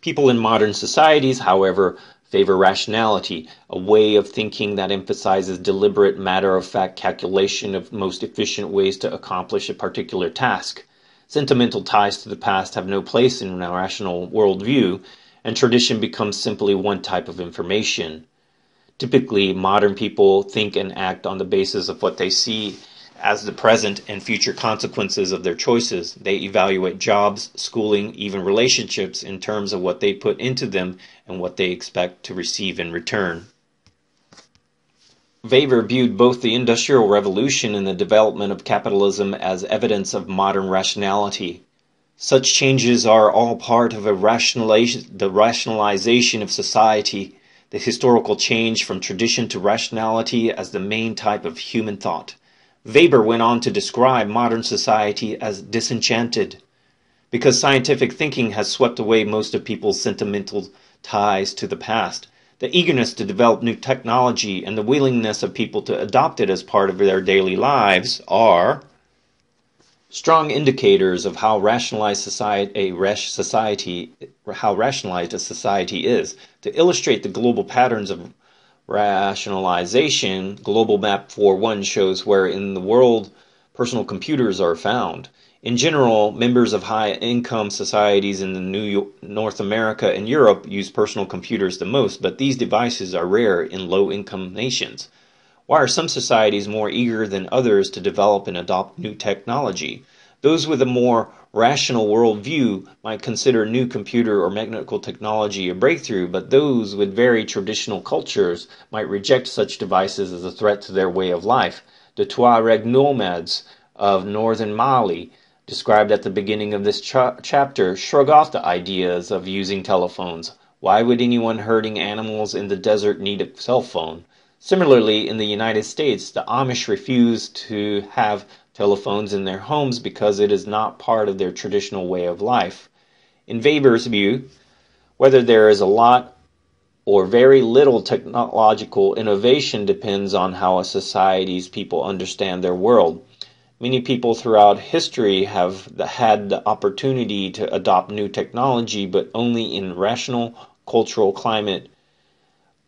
People in modern societies, however, favor rationality, a way of thinking that emphasizes deliberate, matter of fact calculation of most efficient ways to accomplish a particular task. Sentimental ties to the past have no place in a rational worldview, and tradition becomes simply one type of information. Typically, modern people think and act on the basis of what they see as the present and future consequences of their choices. They evaluate jobs, schooling, even relationships in terms of what they put into them and what they expect to receive in return. Weber viewed both the Industrial Revolution and the development of capitalism as evidence of modern rationality. Such changes are all part of the rationalization of society, the historical change from tradition to rationality as the main type of human thought. Weber went on to describe modern society as disenchanted, because scientific thinking has swept away most of people's sentimental ties to the past. The eagerness to develop new technology and the willingness of people to adopt it as part of their daily lives are strong indicators of how rationalized society a society how rationalized a society is. To illustrate the global patterns of rationalization, Global Map 4.1 shows where in the world personal computers are found. In general, members of high income societies in the New York, North America and Europe use personal computers the most, but these devices are rare in low income nations. Why are some societies more eager than others to develop and adopt new technology? Those with a more rational worldview might consider new computer or medical technology a breakthrough, but those with very traditional cultures might reject such devices as a threat to their way of life. The Tuareg nomads of northern Mali, described at the beginning of this cha- chapter, shrug off the ideas of using telephones. Why would anyone herding animals in the desert need a cell phone? Similarly, in the United States, the Amish refuse to have telephones in their homes because it is not part of their traditional way of life. In Weber's view, whether there is a lot or very little technological innovation depends on how a society's people understand their world. Many people throughout history have had the opportunity to adopt new technology, but only in rational cultural climate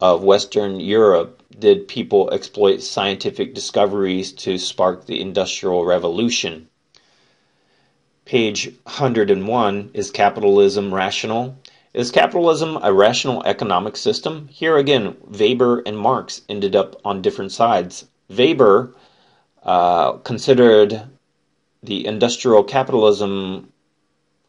of Western Europe did people exploit scientific discoveries to spark the Industrial Revolution. Page 101 Is capitalism rational? Is capitalism a rational economic system? Here again, Weber and Marx ended up on different sides. Weber uh, considered the industrial capitalism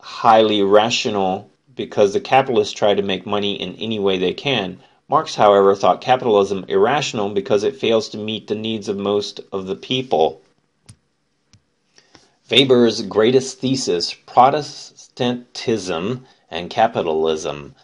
highly rational because the capitalists try to make money in any way they can. Marx, however, thought capitalism irrational because it fails to meet the needs of most of the people. Weber's greatest thesis, Protestantism and Capitalism.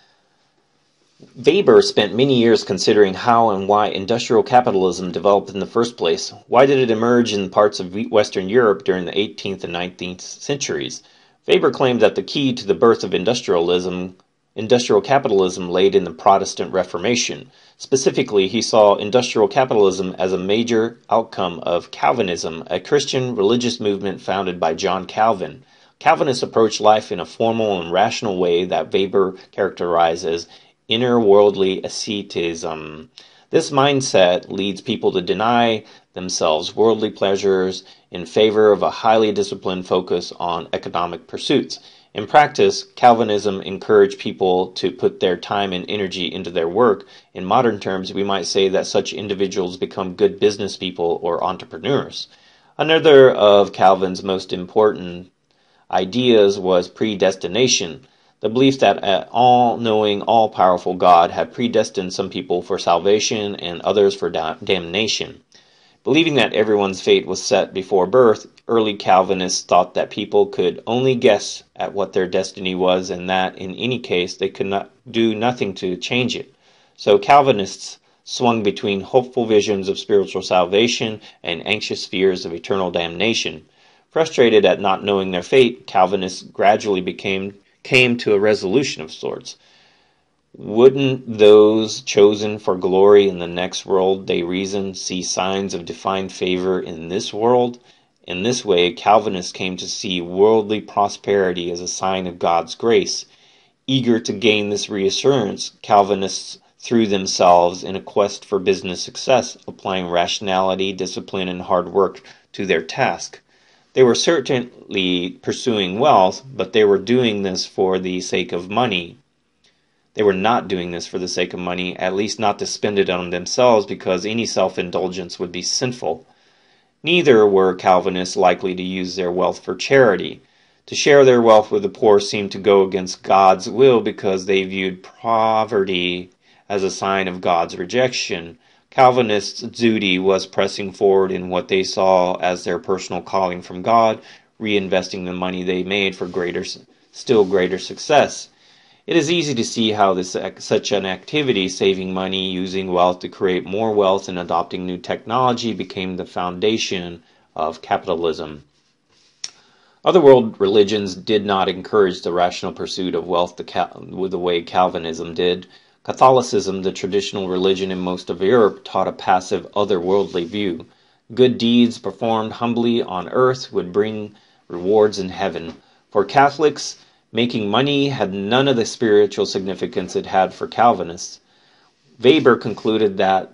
Weber spent many years considering how and why industrial capitalism developed in the first place. Why did it emerge in parts of Western Europe during the 18th and 19th centuries? Weber claimed that the key to the birth of industrialism industrial capitalism laid in the Protestant Reformation. Specifically, he saw industrial capitalism as a major outcome of Calvinism, a Christian religious movement founded by John Calvin. Calvinists approached life in a formal and rational way that Weber characterized as inner worldly asceticism. This mindset leads people to deny themselves worldly pleasures in favor of a highly disciplined focus on economic pursuits. In practice, Calvinism encouraged people to put their time and energy into their work. In modern terms, we might say that such individuals become good business people or entrepreneurs. Another of Calvin's most important ideas was predestination, the belief that an all knowing, all powerful God had predestined some people for salvation and others for da- damnation. Believing that everyone's fate was set before birth, early Calvinists thought that people could only guess at what their destiny was and that, in any case, they could not do nothing to change it. So Calvinists swung between hopeful visions of spiritual salvation and anxious fears of eternal damnation. Frustrated at not knowing their fate, Calvinists gradually became came to a resolution of sorts. Wouldn't those chosen for glory in the next world, they reason, see signs of divine favor in this world? In this way, Calvinists came to see worldly prosperity as a sign of God's grace. Eager to gain this reassurance, Calvinists threw themselves in a quest for business success, applying rationality, discipline, and hard work to their task. They were certainly pursuing wealth, but they were doing this for the sake of money, they were not doing this for the sake of money, at least not to spend it on themselves because any self indulgence would be sinful. Neither were Calvinists likely to use their wealth for charity. To share their wealth with the poor seemed to go against God's will because they viewed poverty as a sign of God's rejection. Calvinists' duty was pressing forward in what they saw as their personal calling from God, reinvesting the money they made for greater, still greater success. It is easy to see how this such an activity, saving money, using wealth to create more wealth, and adopting new technology, became the foundation of capitalism. Other world religions did not encourage the rational pursuit of wealth the, Cal- the way Calvinism did. Catholicism, the traditional religion in most of Europe, taught a passive, otherworldly view. Good deeds performed humbly on earth would bring rewards in heaven. For Catholics, Making money had none of the spiritual significance it had for Calvinists. Weber concluded that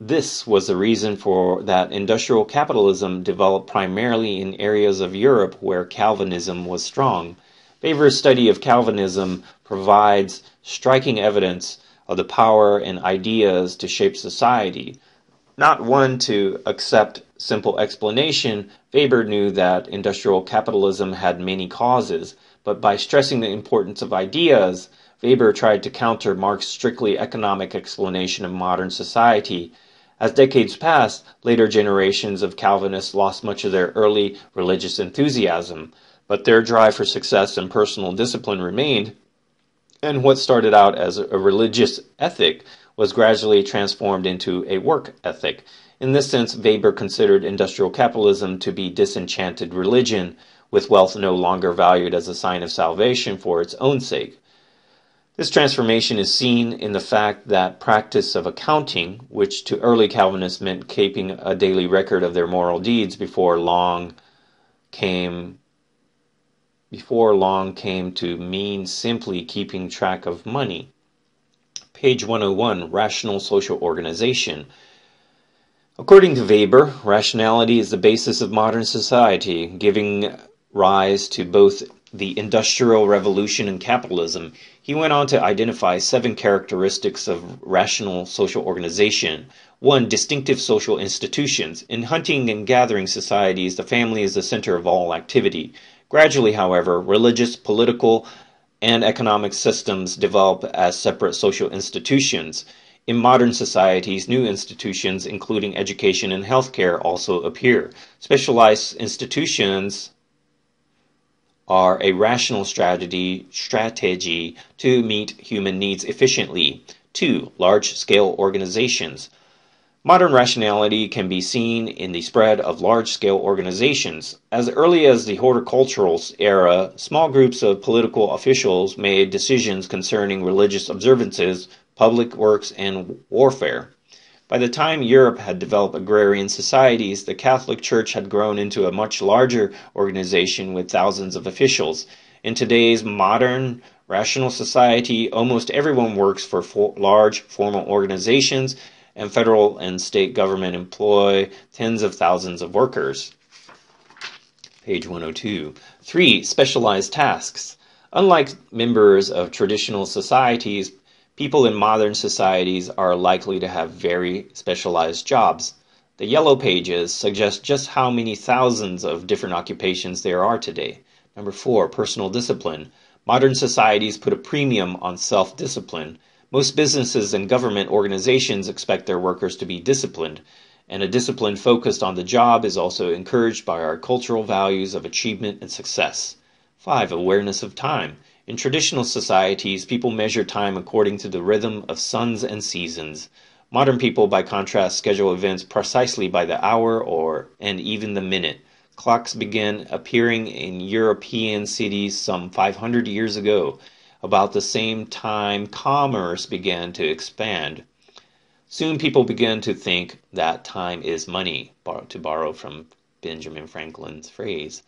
this was the reason for that industrial capitalism developed primarily in areas of Europe where Calvinism was strong. Weber's study of Calvinism provides striking evidence of the power and ideas to shape society. Not one to accept simple explanation, Weber knew that industrial capitalism had many causes. But by stressing the importance of ideas, Weber tried to counter Marx's strictly economic explanation of modern society. As decades passed, later generations of Calvinists lost much of their early religious enthusiasm, but their drive for success and personal discipline remained, and what started out as a religious ethic was gradually transformed into a work ethic. In this sense, Weber considered industrial capitalism to be disenchanted religion, with wealth no longer valued as a sign of salvation for its own sake. This transformation is seen in the fact that practice of accounting, which to early Calvinists meant keeping a daily record of their moral deeds before long came before long came to mean simply keeping track of money. Page 101 Rational Social Organization. According to Weber, rationality is the basis of modern society, giving rise to both the Industrial Revolution and capitalism, he went on to identify seven characteristics of rational social organization. One, distinctive social institutions. In hunting and gathering societies, the family is the center of all activity. Gradually, however, religious, political, and economic systems develop as separate social institutions. In modern societies, new institutions, including education and healthcare, also appear. Specialized institutions are a rational strategy, strategy to meet human needs efficiently. 2. Large scale organizations. Modern rationality can be seen in the spread of large scale organizations. As early as the horticultural era, small groups of political officials made decisions concerning religious observances, public works, and warfare. By the time Europe had developed agrarian societies, the Catholic Church had grown into a much larger organization with thousands of officials. In today's modern, rational society, almost everyone works for large formal organizations and federal and state government employ tens of thousands of workers. Page 102. 3. Specialized tasks. Unlike members of traditional societies, people in modern societies are likely to have very specialized jobs. The yellow pages suggest just how many thousands of different occupations there are today. Number 4. Personal discipline. Modern societies put a premium on self discipline. Most businesses and government organizations expect their workers to be disciplined, and a discipline focused on the job is also encouraged by our cultural values of achievement and success. 5. Awareness of time. In traditional societies, people measure time according to the rhythm of suns and seasons. Modern people, by contrast, schedule events precisely by the hour or and even the minute. Clocks began appearing in European cities some 500 years ago. About the same time, commerce began to expand. Soon people began to think that time is money, to borrow from Benjamin Franklin's phrase.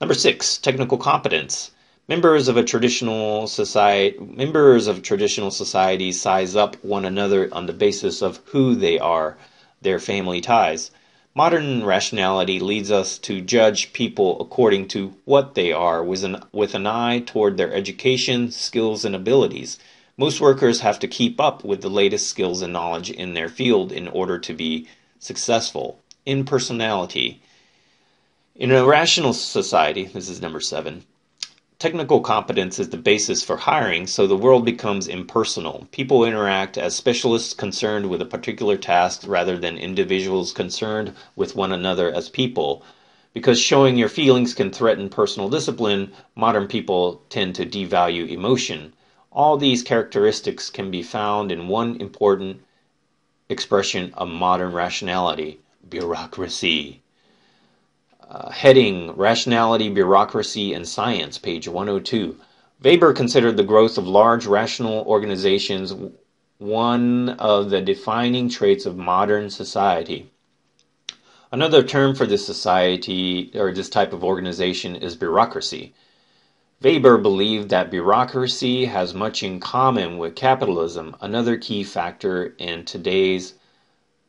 Number six, technical competence. Members of a traditional society members of traditional societies size up one another on the basis of who they are, their family ties. Modern rationality leads us to judge people according to what they are with an, with an eye toward their education, skills, and abilities. Most workers have to keep up with the latest skills and knowledge in their field in order to be successful. Impersonality. In a rational society, this is number seven, technical competence is the basis for hiring, so the world becomes impersonal. People interact as specialists concerned with a particular task rather than individuals concerned with one another as people. Because showing your feelings can threaten personal discipline, modern people tend to devalue emotion. All these characteristics can be found in one important expression of modern rationality bureaucracy. Uh, heading Rationality, Bureaucracy, and Science, page 102. Weber considered the growth of large rational organizations one of the defining traits of modern society. Another term for this society or this type of organization is bureaucracy. Weber believed that bureaucracy has much in common with capitalism, another key factor in today's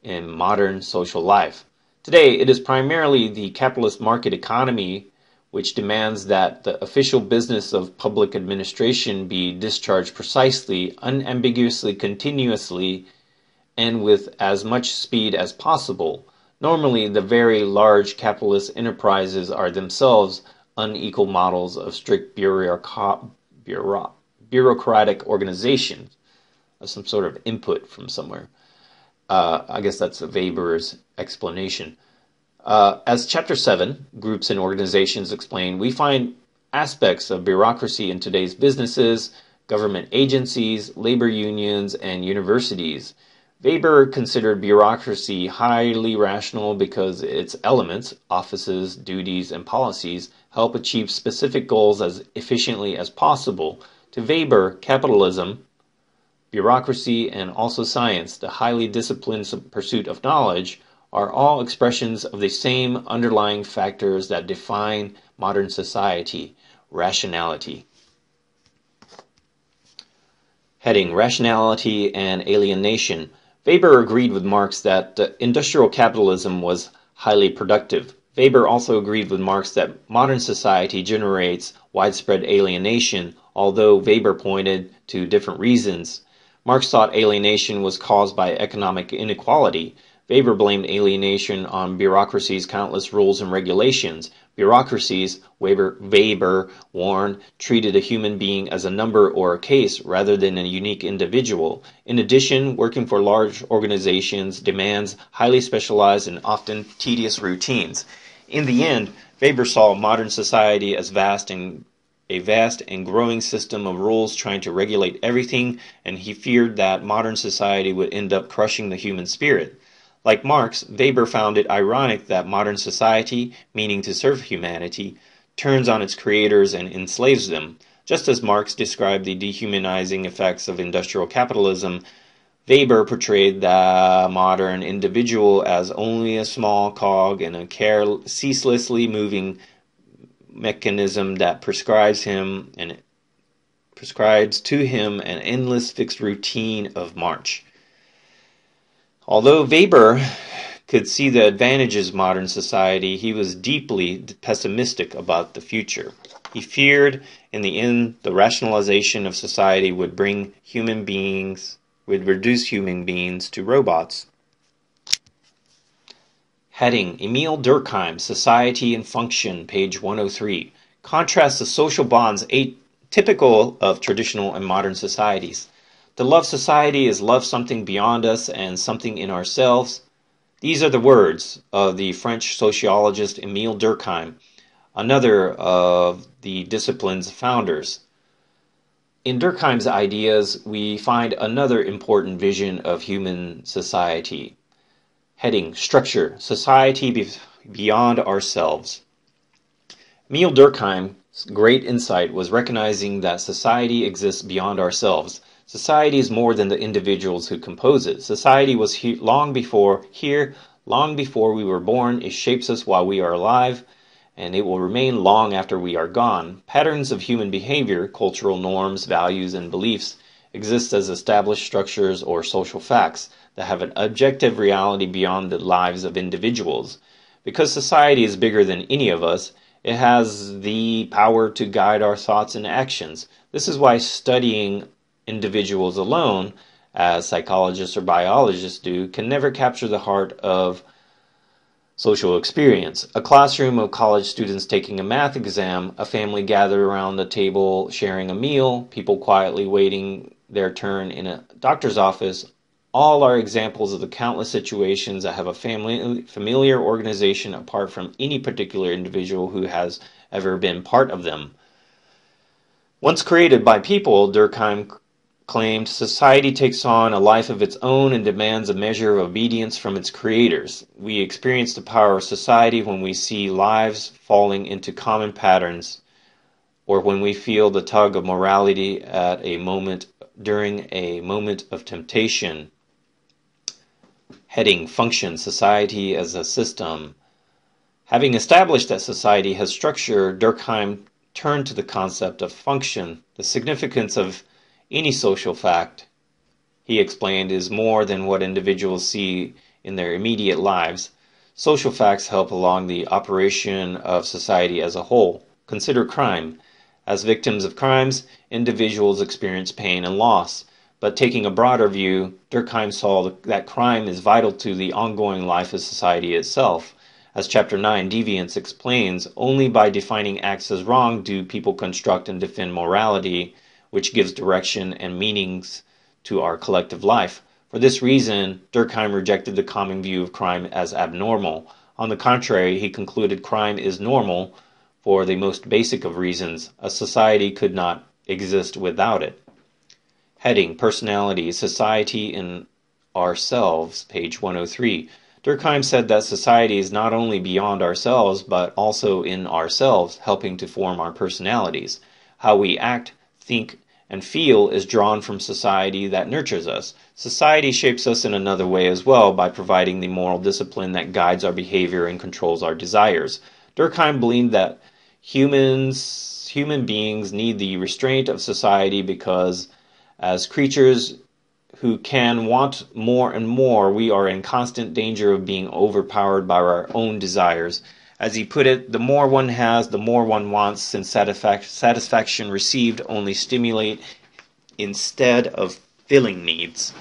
in modern social life. Today, it is primarily the capitalist market economy which demands that the official business of public administration be discharged precisely, unambiguously, continuously, and with as much speed as possible. Normally, the very large capitalist enterprises are themselves unequal models of strict bureaucratic organizations, some sort of input from somewhere. Uh, I guess that's Weber's explanation. Uh, as Chapter 7, Groups and Organizations explain, we find aspects of bureaucracy in today's businesses, government agencies, labor unions, and universities. Weber considered bureaucracy highly rational because its elements, offices, duties, and policies, help achieve specific goals as efficiently as possible. To Weber, capitalism, bureaucracy, and also science, the highly disciplined pursuit of knowledge, are all expressions of the same underlying factors that define modern society rationality. Heading Rationality and Alienation. Weber agreed with Marx that uh, industrial capitalism was highly productive. Weber also agreed with Marx that modern society generates widespread alienation, although Weber pointed to different reasons Marx thought alienation was caused by economic inequality. Weber blamed alienation on bureaucracy's countless rules and regulations. Bureaucracies, Weber, Weber warned, treated a human being as a number or a case rather than a unique individual. In addition, working for large organizations demands highly specialized and often tedious routines. In the end, Weber saw modern society as vast and a vast and growing system of rules trying to regulate everything, and he feared that modern society would end up crushing the human spirit. Like Marx, Weber found it ironic that modern society, meaning to serve humanity, turns on its creators and enslaves them. Just as Marx described the dehumanizing effects of industrial capitalism, Weber portrayed the modern individual as only a small cog in a care ceaselessly moving mechanism that prescribes him and prescribes to him an endless fixed routine of march. Although Weber could see the advantages of modern society, he was deeply pessimistic about the future. He feared in the end the rationalization of society would bring human beings would reduce human beings to robots. Heading Emile Durkheim, Society and Function, page 103. Contrasts the social bonds typical of traditional and modern societies. To love society is love something beyond us and something in ourselves. These are the words of the French sociologist Emile Durkheim, another of the discipline's founders. In Durkheim's ideas, we find another important vision of human society. Heading Structure Society be- Beyond Ourselves. Emile Durkheim's great insight was recognizing that society exists beyond ourselves Society is more than the individuals who compose it. Society was here long before here, long before we were born. It shapes us while we are alive, and it will remain long after we are gone. Patterns of human behavior, cultural norms, values, and beliefs exist as established structures or social facts that have an objective reality beyond the lives of individuals. Because society is bigger than any of us, it has the power to guide our thoughts and actions. This is why studying individuals alone, as psychologists or biologists do, can never capture the heart of social experience. A classroom of college students taking a math exam, a family gathered around the table sharing a meal, people quietly waiting their turn in a doctor's office, all are examples of the countless situations that have a family familiar organization apart from any particular individual who has ever been part of them. Once created by people, Durkheim claimed society takes on a life of its own and demands a measure of obedience from its creators. We experience the power of society when we see lives falling into common patterns or when we feel the tug of morality at a moment during a moment of temptation. Heading Function Society as a System. Having established that society has structure, Durkheim turned to the concept of function, the significance of any social fact, he explained, is more than what individuals see in their immediate lives. Social facts help along the operation of society as a whole. Consider crime. As victims of crimes, individuals experience pain and loss. But taking a broader view, Durkheim saw that crime is vital to the ongoing life of society itself. As Chapter 9, Deviance explains, only by defining acts as wrong do people construct and defend morality which gives direction and meanings to our collective life. For this reason, Durkheim rejected the common view of crime as abnormal. On the contrary, he concluded crime is normal for the most basic of reasons. A society could not exist without it. Heading Personality, Society, and Ourselves, page 103. Durkheim said that society is not only beyond ourselves, but also in ourselves, helping to form our personalities. How we act, think, and feel is drawn from society that nurtures us. Society shapes us in another way as well by providing the moral discipline that guides our behavior and controls our desires. Durkheim believed that humans, human beings need the restraint of society because as creatures who can want more and more, we are in constant danger of being overpowered by our own desires. As he put it, the more one has, the more one wants, since satisfaction received only stimulate instead of filling needs.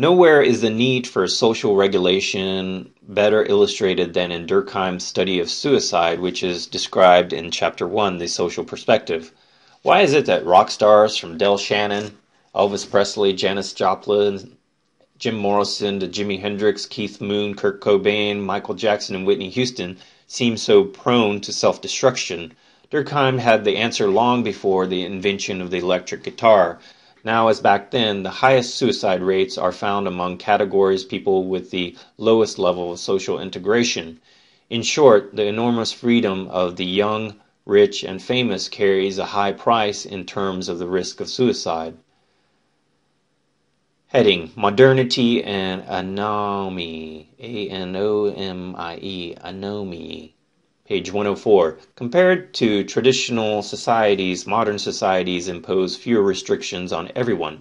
Nowhere is the need for social regulation better illustrated than in Durkheim's study of suicide, which is described in Chapter 1, The Social Perspective. Why is it that rock stars from Del Shannon, Elvis Presley, Janis Joplin, Jim Morrison to Jimi Hendrix, Keith Moon, Kurt Cobain, Michael Jackson, and Whitney Houston seem so prone to self destruction. Durkheim had the answer long before the invention of the electric guitar. Now, as back then, the highest suicide rates are found among categories people with the lowest level of social integration. In short, the enormous freedom of the young, rich, and famous carries a high price in terms of the risk of suicide. Heading Modernity and Anomie. A N O M I E. Anomie. Page 104. Compared to traditional societies, modern societies impose fewer restrictions on everyone.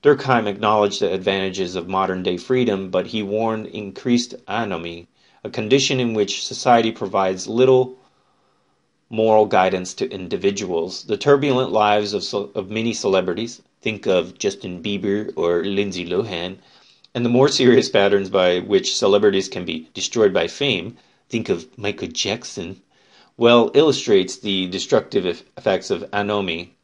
Durkheim acknowledged the advantages of modern day freedom, but he warned increased anomie, a condition in which society provides little moral guidance to individuals. The turbulent lives of, of many celebrities, think of Justin Bieber or Lindsay Lohan, and the more serious patterns by which celebrities can be destroyed by fame, think of Michael Jackson, well illustrates the destructive effects of anomie.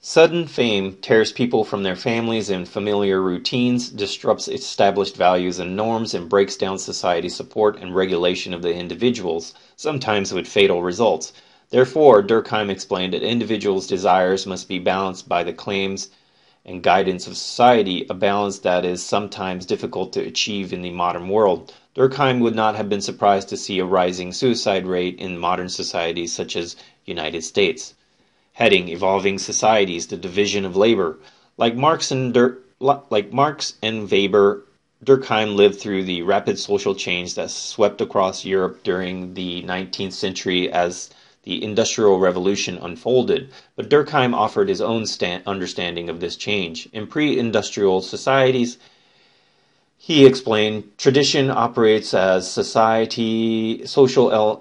Sudden fame tears people from their families and familiar routines, disrupts established values and norms, and breaks down society's support and regulation of the individuals, sometimes with fatal results. Therefore, Durkheim explained that individuals' desires must be balanced by the claims and guidance of society, a balance that is sometimes difficult to achieve in the modern world. Durkheim would not have been surprised to see a rising suicide rate in modern societies such as the United States. Heading Evolving Societies, the Division of Labor. Like Marx and Dur- like Marx and Weber, Durkheim lived through the rapid social change that swept across Europe during the 19th century as the Industrial Revolution unfolded, but Durkheim offered his own understanding of this change. In pre industrial societies, he explained tradition operates as society, social. El,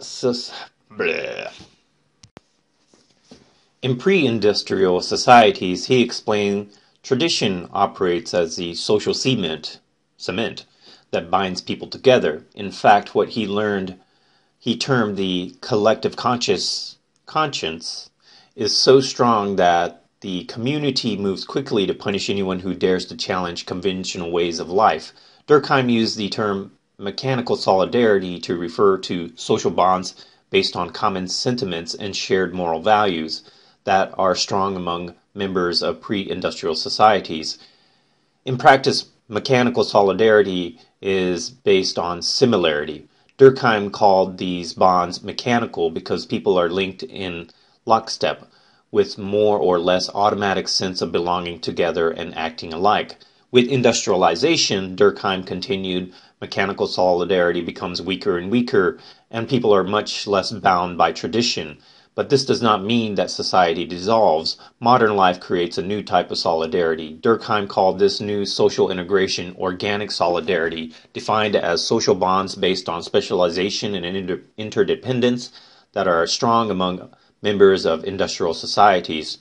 In pre industrial societies, he explained tradition operates as the social cement, cement that binds people together. In fact, what he learned he termed the collective conscious conscience is so strong that the community moves quickly to punish anyone who dares to challenge conventional ways of life. Durkheim used the term mechanical solidarity to refer to social bonds based on common sentiments and shared moral values that are strong among members of pre industrial societies. In practice, mechanical solidarity is based on similarity. Durkheim called these bonds mechanical because people are linked in lockstep with more or less automatic sense of belonging together and acting alike. With industrialization, Durkheim continued, mechanical solidarity becomes weaker and weaker, and people are much less bound by tradition. But this does not mean that society dissolves. Modern life creates a new type of solidarity. Durkheim called this new social integration organic solidarity, defined as social bonds based on specialization and inter- interdependence that are strong among members of industrial societies.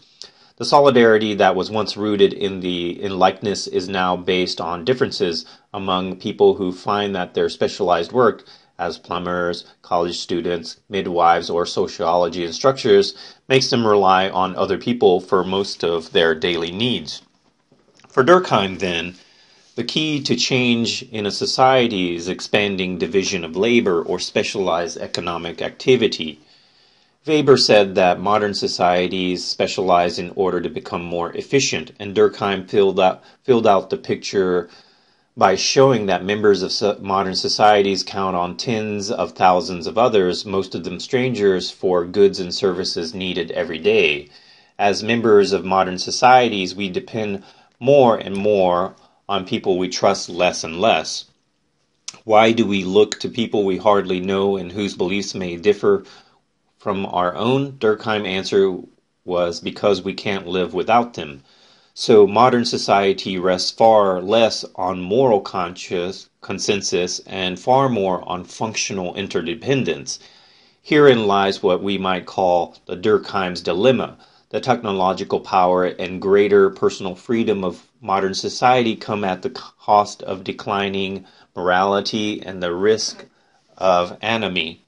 The solidarity that was once rooted in the in likeness is now based on differences among people who find that their specialized work as plumbers, college students, midwives, or sociology instructors makes them rely on other people for most of their daily needs. For Durkheim, then, the key to change in a society is expanding division of labor or specialized economic activity. Weber said that modern societies specialize in order to become more efficient, and Durkheim filled out, filled out the picture by showing that members of modern societies count on tens of thousands of others, most of them strangers, for goods and services needed every day. As members of modern societies, we depend more and more on people we trust less and less. Why do we look to people we hardly know and whose beliefs may differ from our own? Durkheim answer was because we can't live without them. So modern society rests far less on moral conscious consensus and far more on functional interdependence. Herein lies what we might call the Durkheim's dilemma. The technological power and greater personal freedom of modern society come at the cost of declining morality and the risk of anomie.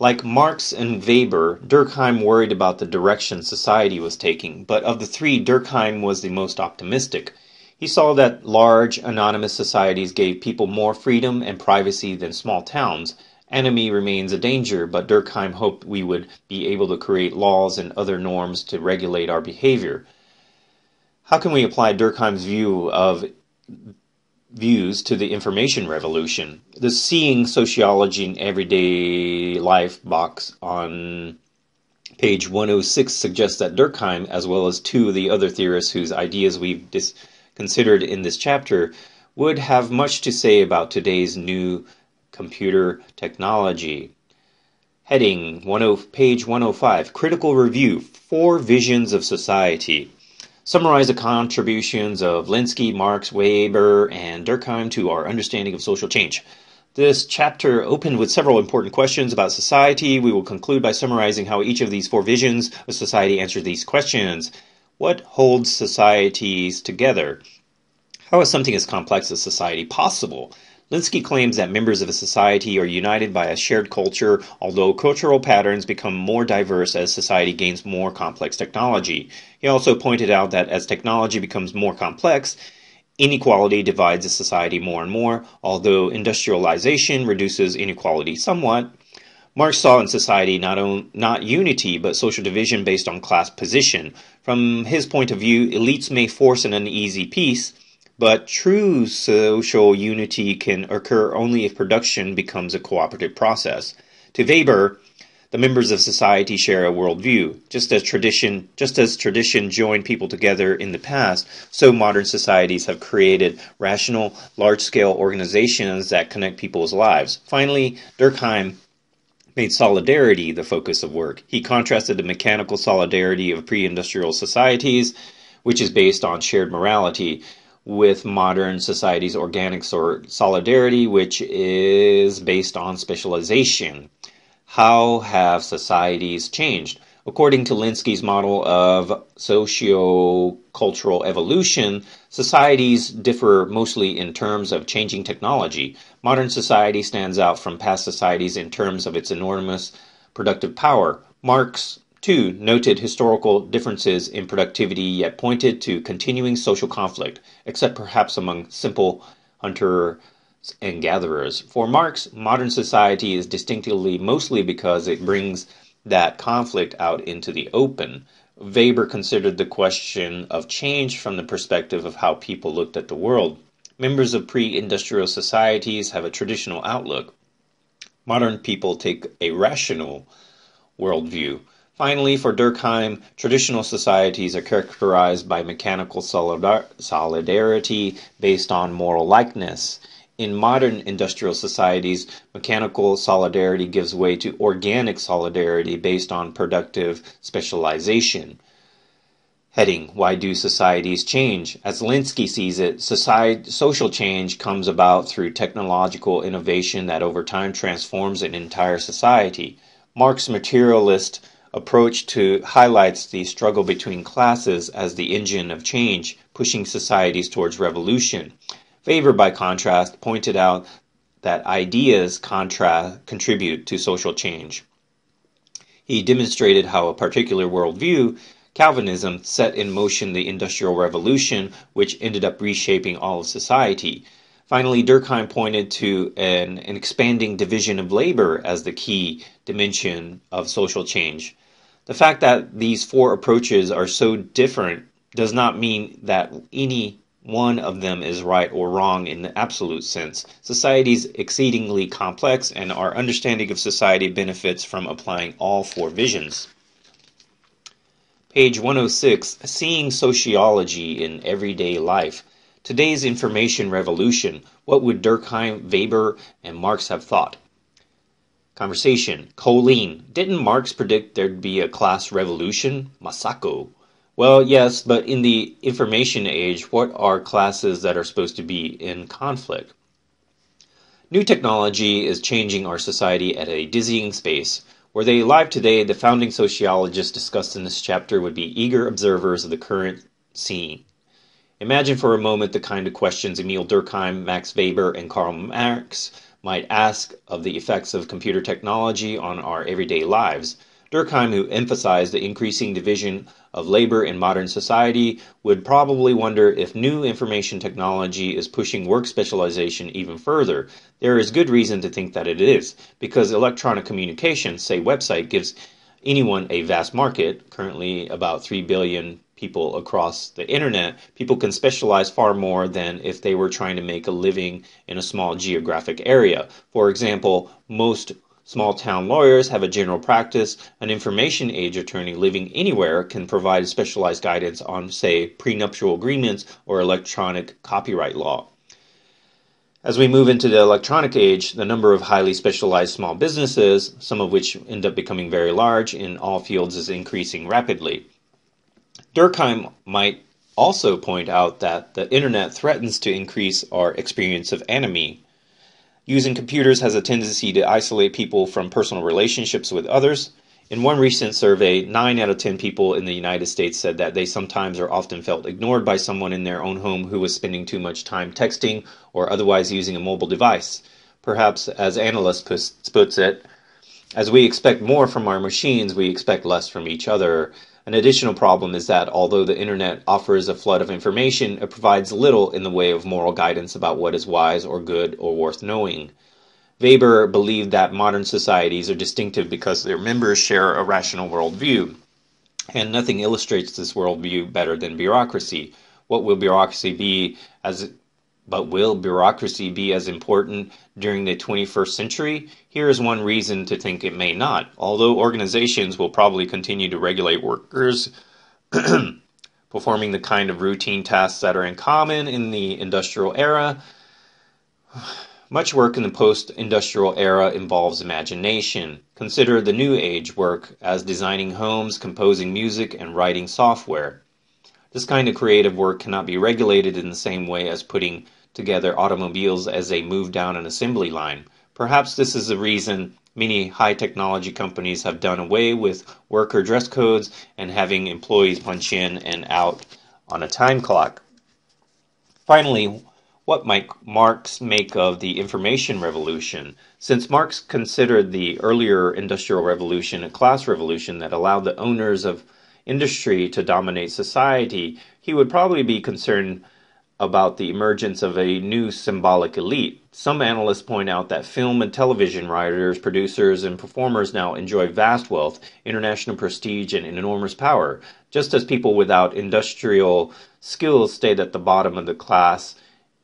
Like Marx and Weber, Durkheim worried about the direction society was taking, but of the three, Durkheim was the most optimistic. He saw that large, anonymous societies gave people more freedom and privacy than small towns. Anomie remains a danger, but Durkheim hoped we would be able to create laws and other norms to regulate our behavior. How can we apply Durkheim's view of views to the information revolution. The Seeing Sociology in Everyday Life box on page 106 suggests that Durkheim, as well as two of the other theorists whose ideas we've dis- considered in this chapter, would have much to say about today's new computer technology. Heading 10, page 105 Critical Review Four Visions of Society. Summarize the contributions of Lenski, Marx, Weber, and Durkheim to our understanding of social change. This chapter opened with several important questions about society. We will conclude by summarizing how each of these four visions of society answers these questions. What holds societies together? How is something as complex as society possible? Lenski claims that members of a society are united by a shared culture, although cultural patterns become more diverse as society gains more complex technology. He also pointed out that as technology becomes more complex, inequality divides a society more and more, although industrialization reduces inequality somewhat. Marx saw in society not, on, not unity, but social division based on class position. From his point of view, elites may force an uneasy peace, but true social unity can occur only if production becomes a cooperative process. To Weber, the members of society share a worldview. Just as tradition, just as tradition joined people together in the past, so modern societies have created rational, large-scale organizations that connect people's lives. Finally, Durkheim made solidarity the focus of work. He contrasted the mechanical solidarity of pre-industrial societies, which is based on shared morality, with modern society's organic sort solidarity, which is based on specialization. How have societies changed? According to Lenski's model of socio-cultural evolution, societies differ mostly in terms of changing technology. Modern society stands out from past societies in terms of its enormous productive power. Marx Two, noted historical differences in productivity yet pointed to continuing social conflict, except perhaps among simple hunters and gatherers. For Marx, modern society is distinctively mostly because it brings that conflict out into the open. Weber considered the question of change from the perspective of how people looked at the world. Members of pre industrial societies have a traditional outlook. Modern people take a rational worldview. Finally, for Durkheim, traditional societies are characterized by mechanical solidar- solidarity based on moral likeness. In modern industrial societies, mechanical solidarity gives way to organic solidarity based on productive specialization. Heading Why do societies change? As Lenski sees it, society, social change comes about through technological innovation that over time transforms an entire society. Marx materialist approach to highlights the struggle between classes as the engine of change, pushing societies towards revolution. Weber, by contrast, pointed out that ideas contra- contribute to social change. He demonstrated how a particular worldview, Calvinism, set in motion the Industrial Revolution, which ended up reshaping all of society. Finally, Durkheim pointed to an, an expanding division of labor as the key dimension of social change. The fact that these four approaches are so different does not mean that any one of them is right or wrong in the absolute sense. Society is exceedingly complex, and our understanding of society benefits from applying all four visions. Page 106 Seeing Sociology in Everyday Life. Today's information revolution. What would Durkheim, Weber, and Marx have thought? Conversation. Colleen. Didn't Marx predict there'd be a class revolution? Masako. Well, yes, but in the information age, what are classes that are supposed to be in conflict? New technology is changing our society at a dizzying pace. Were they alive today, the founding sociologists discussed in this chapter would be eager observers of the current scene. Imagine for a moment the kind of questions Emile Durkheim, Max Weber, and Karl Marx might ask of the effects of computer technology on our everyday lives. Durkheim, who emphasized the increasing division of labor in modern society, would probably wonder if new information technology is pushing work specialization even further. There is good reason to think that it is, because electronic communication, say website, gives anyone a vast market, currently about 3 billion people across the internet, people can specialize far more than if they were trying to make a living in a small geographic area. For example, most small town lawyers have a general practice. An information age attorney living anywhere can provide specialized guidance on, say, prenuptial agreements or electronic copyright law. As we move into the electronic age, the number of highly specialized small businesses, some of which end up becoming very large in all fields, is increasing rapidly. Durkheim might also point out that the internet threatens to increase our experience of anomie. Using computers has a tendency to isolate people from personal relationships with others. In one recent survey, 9 out of 10 people in the United States said that they sometimes or often felt ignored by someone in their own home who was spending too much time texting or otherwise using a mobile device. Perhaps, as analyst puts it, as we expect more from our machines, we expect less from each other. An additional problem is that although the internet offers a flood of information, it provides little in the way of moral guidance about what is wise or good or worth knowing. Weber believed that modern societies are distinctive because their members share a rational worldview. And nothing illustrates this worldview better than bureaucracy. What will bureaucracy be as but will bureaucracy be as important during the 21st century? Here is one reason to think it may not. Although organizations will probably continue to regulate workers performing the kind of routine tasks that are in common in the industrial era, much work in the post industrial era involves imagination. Consider the New Age work as designing homes, composing music, and writing software. This kind of creative work cannot be regulated in the same way as putting together automobiles as they move down an assembly line. Perhaps this is the reason many high technology companies have done away with worker dress codes and having employees punch in and out on a time clock. Finally, what might Marx make of the information revolution? Since Marx considered the earlier industrial revolution a class revolution that allowed the owners of industry to dominate society, he would probably be concerned about the emergence of a new symbolic elite. Some analysts point out that film and television writers, producers, and performers now enjoy vast wealth, international prestige, and enormous power, just as people without industrial skills stayed at the bottom of the class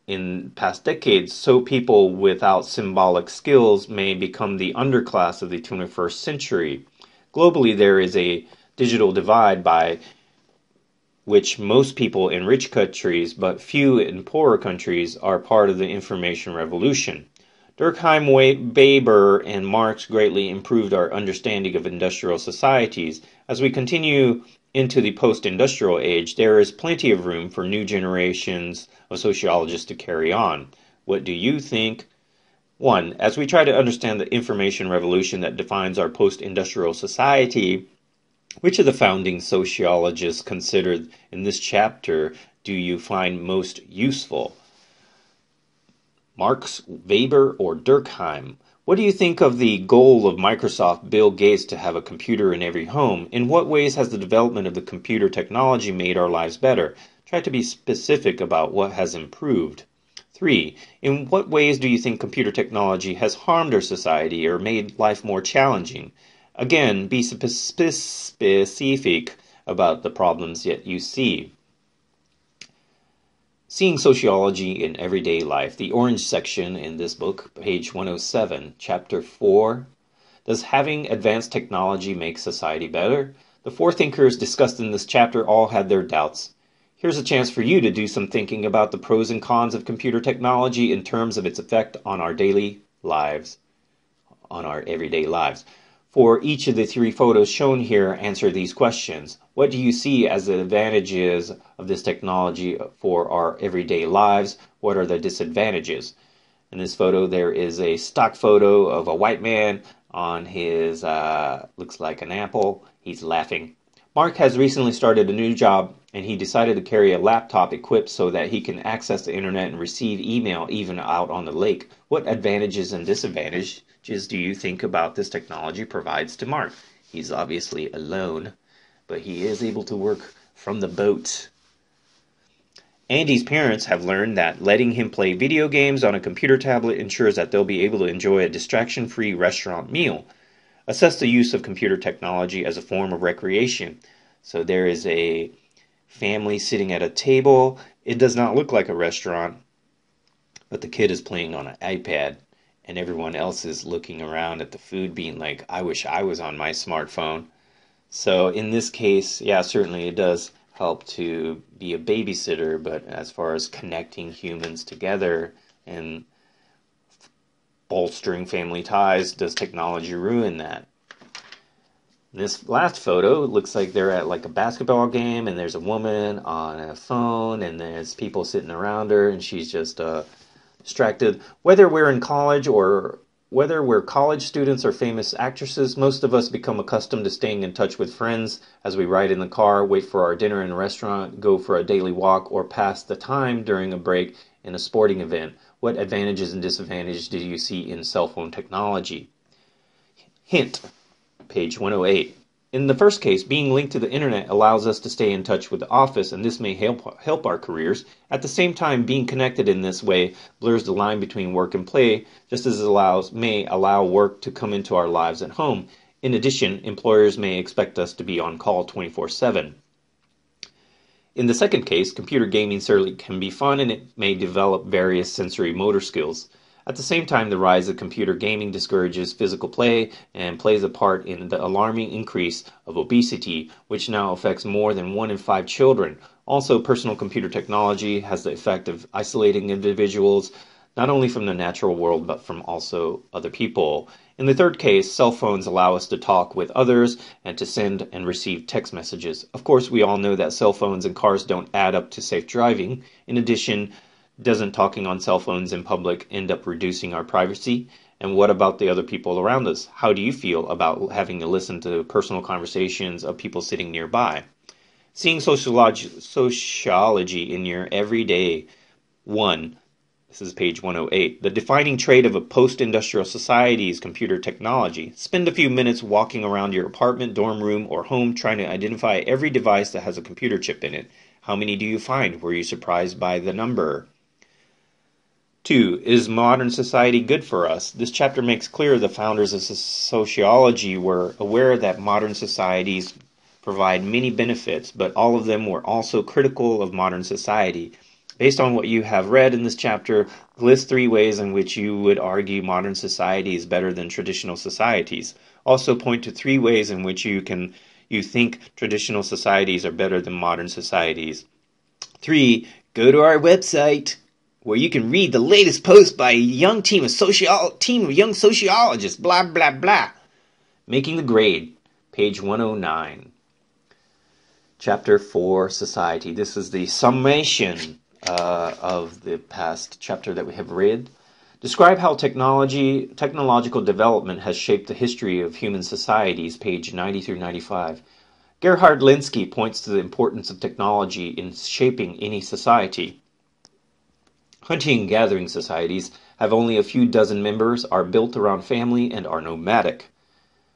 in past decades, so people without symbolic skills may become the underclass of the 21st century. Globally, there is a digital divide by which most people in rich countries, but few in poorer countries, are part of the information revolution. Durkheim, Weber, and Marx greatly improved our understanding of industrial societies. As we continue into the post industrial age, there is plenty of room for new generations of sociologists to carry on. What do you think? 1. As we try to understand the information revolution that defines our post industrial society, which of the founding sociologists considered in this chapter do you find most useful? Marx, Weber, or Durkheim? What do you think of the goal of Microsoft Bill Gates to have a computer in every home? In what ways has the development of the computer technology made our lives better? Try to be specific about what has improved. 3. In what ways do you think computer technology has harmed our society or made life more challenging? Again, be specific about the problems that you see. Seeing Sociology in Everyday Life, the orange section in this book, page 107, chapter 4. Does having advanced technology make society better? The four thinkers discussed in this chapter all had their doubts. Here's a chance for you to do some thinking about the pros and cons of computer technology in terms of its effect on our daily lives, on our everyday lives. For each of the three photos shown here, answer these questions. What do you see as the advantages of this technology for our everyday lives? What are the disadvantages? In this photo, there is a stock photo of a white man on his, uh, looks like an apple. He's laughing. Mark has recently started a new job and he decided to carry a laptop equipped so that he can access the internet and receive email even out on the lake. What advantages and disadvantages do you think about this technology provides to Mark? He's obviously alone, but he is able to work from the boat. Andy's parents have learned that letting him play video games on a computer tablet ensures that they'll be able to enjoy a distraction free restaurant meal. Assess the use of computer technology as a form of recreation. So there is a family sitting at a table. It does not look like a restaurant, but the kid is playing on an iPad and everyone else is looking around at the food being like, I wish I was on my smartphone. So in this case, yeah, certainly it does help to be a babysitter, but as far as connecting humans together and bolstering family ties? Does technology ruin that? This last photo looks like they're at like a basketball game and there's a woman on a phone and there's people sitting around her and she's just uh, distracted. Whether we're in college or whether we're college students or famous actresses, most of us become accustomed to staying in touch with friends as we ride in the car, wait for our dinner in a restaurant, go for a daily walk, or pass the time during a break in a sporting event. What advantages and disadvantages do you see in cell phone technology? Hint page 108. In the first case, being linked to the internet allows us to stay in touch with the office, and this may help, help our careers. At the same time, being connected in this way blurs the line between work and play, just as it allows, may allow work to come into our lives at home. In addition, employers may expect us to be on call 24 7. In the second case, computer gaming certainly can be fun and it may develop various sensory motor skills. At the same time, the rise of computer gaming discourages physical play and plays a part in the alarming increase of obesity, which now affects more than one in five children. Also, personal computer technology has the effect of isolating individuals not only from the natural world but from also other people. In the third case, cell phones allow us to talk with others and to send and receive text messages. Of course, we all know that cell phones and cars don't add up to safe driving. In addition, doesn't talking on cell phones in public end up reducing our privacy? And what about the other people around us? How do you feel about having to listen to personal conversations of people sitting nearby? Seeing sociology, sociology in your everyday one. This is page 108. The defining trait of a post industrial society is computer technology. Spend a few minutes walking around your apartment, dorm room, or home trying to identify every device that has a computer chip in it. How many do you find? Were you surprised by the number? 2. Is modern society good for us? This chapter makes clear the founders of sociology were aware that modern societies provide many benefits, but all of them were also critical of modern society. Based on what you have read in this chapter, list three ways in which you would argue modern society is better than traditional societies. Also point to three ways in which you can you think traditional societies are better than modern societies. 3. Go to our website where you can read the latest post by a young team of social team of young sociologists. Blah blah blah. Making the grade, page 109. Chapter 4, Society. This is the summation uh, of the past chapter that we have read. Describe how technology, technological development has shaped the history of human societies, page 90 through 95. Gerhard Lenski points to the importance of technology in shaping any society. Hunting and gathering societies have only a few dozen members, are built around family, and are nomadic.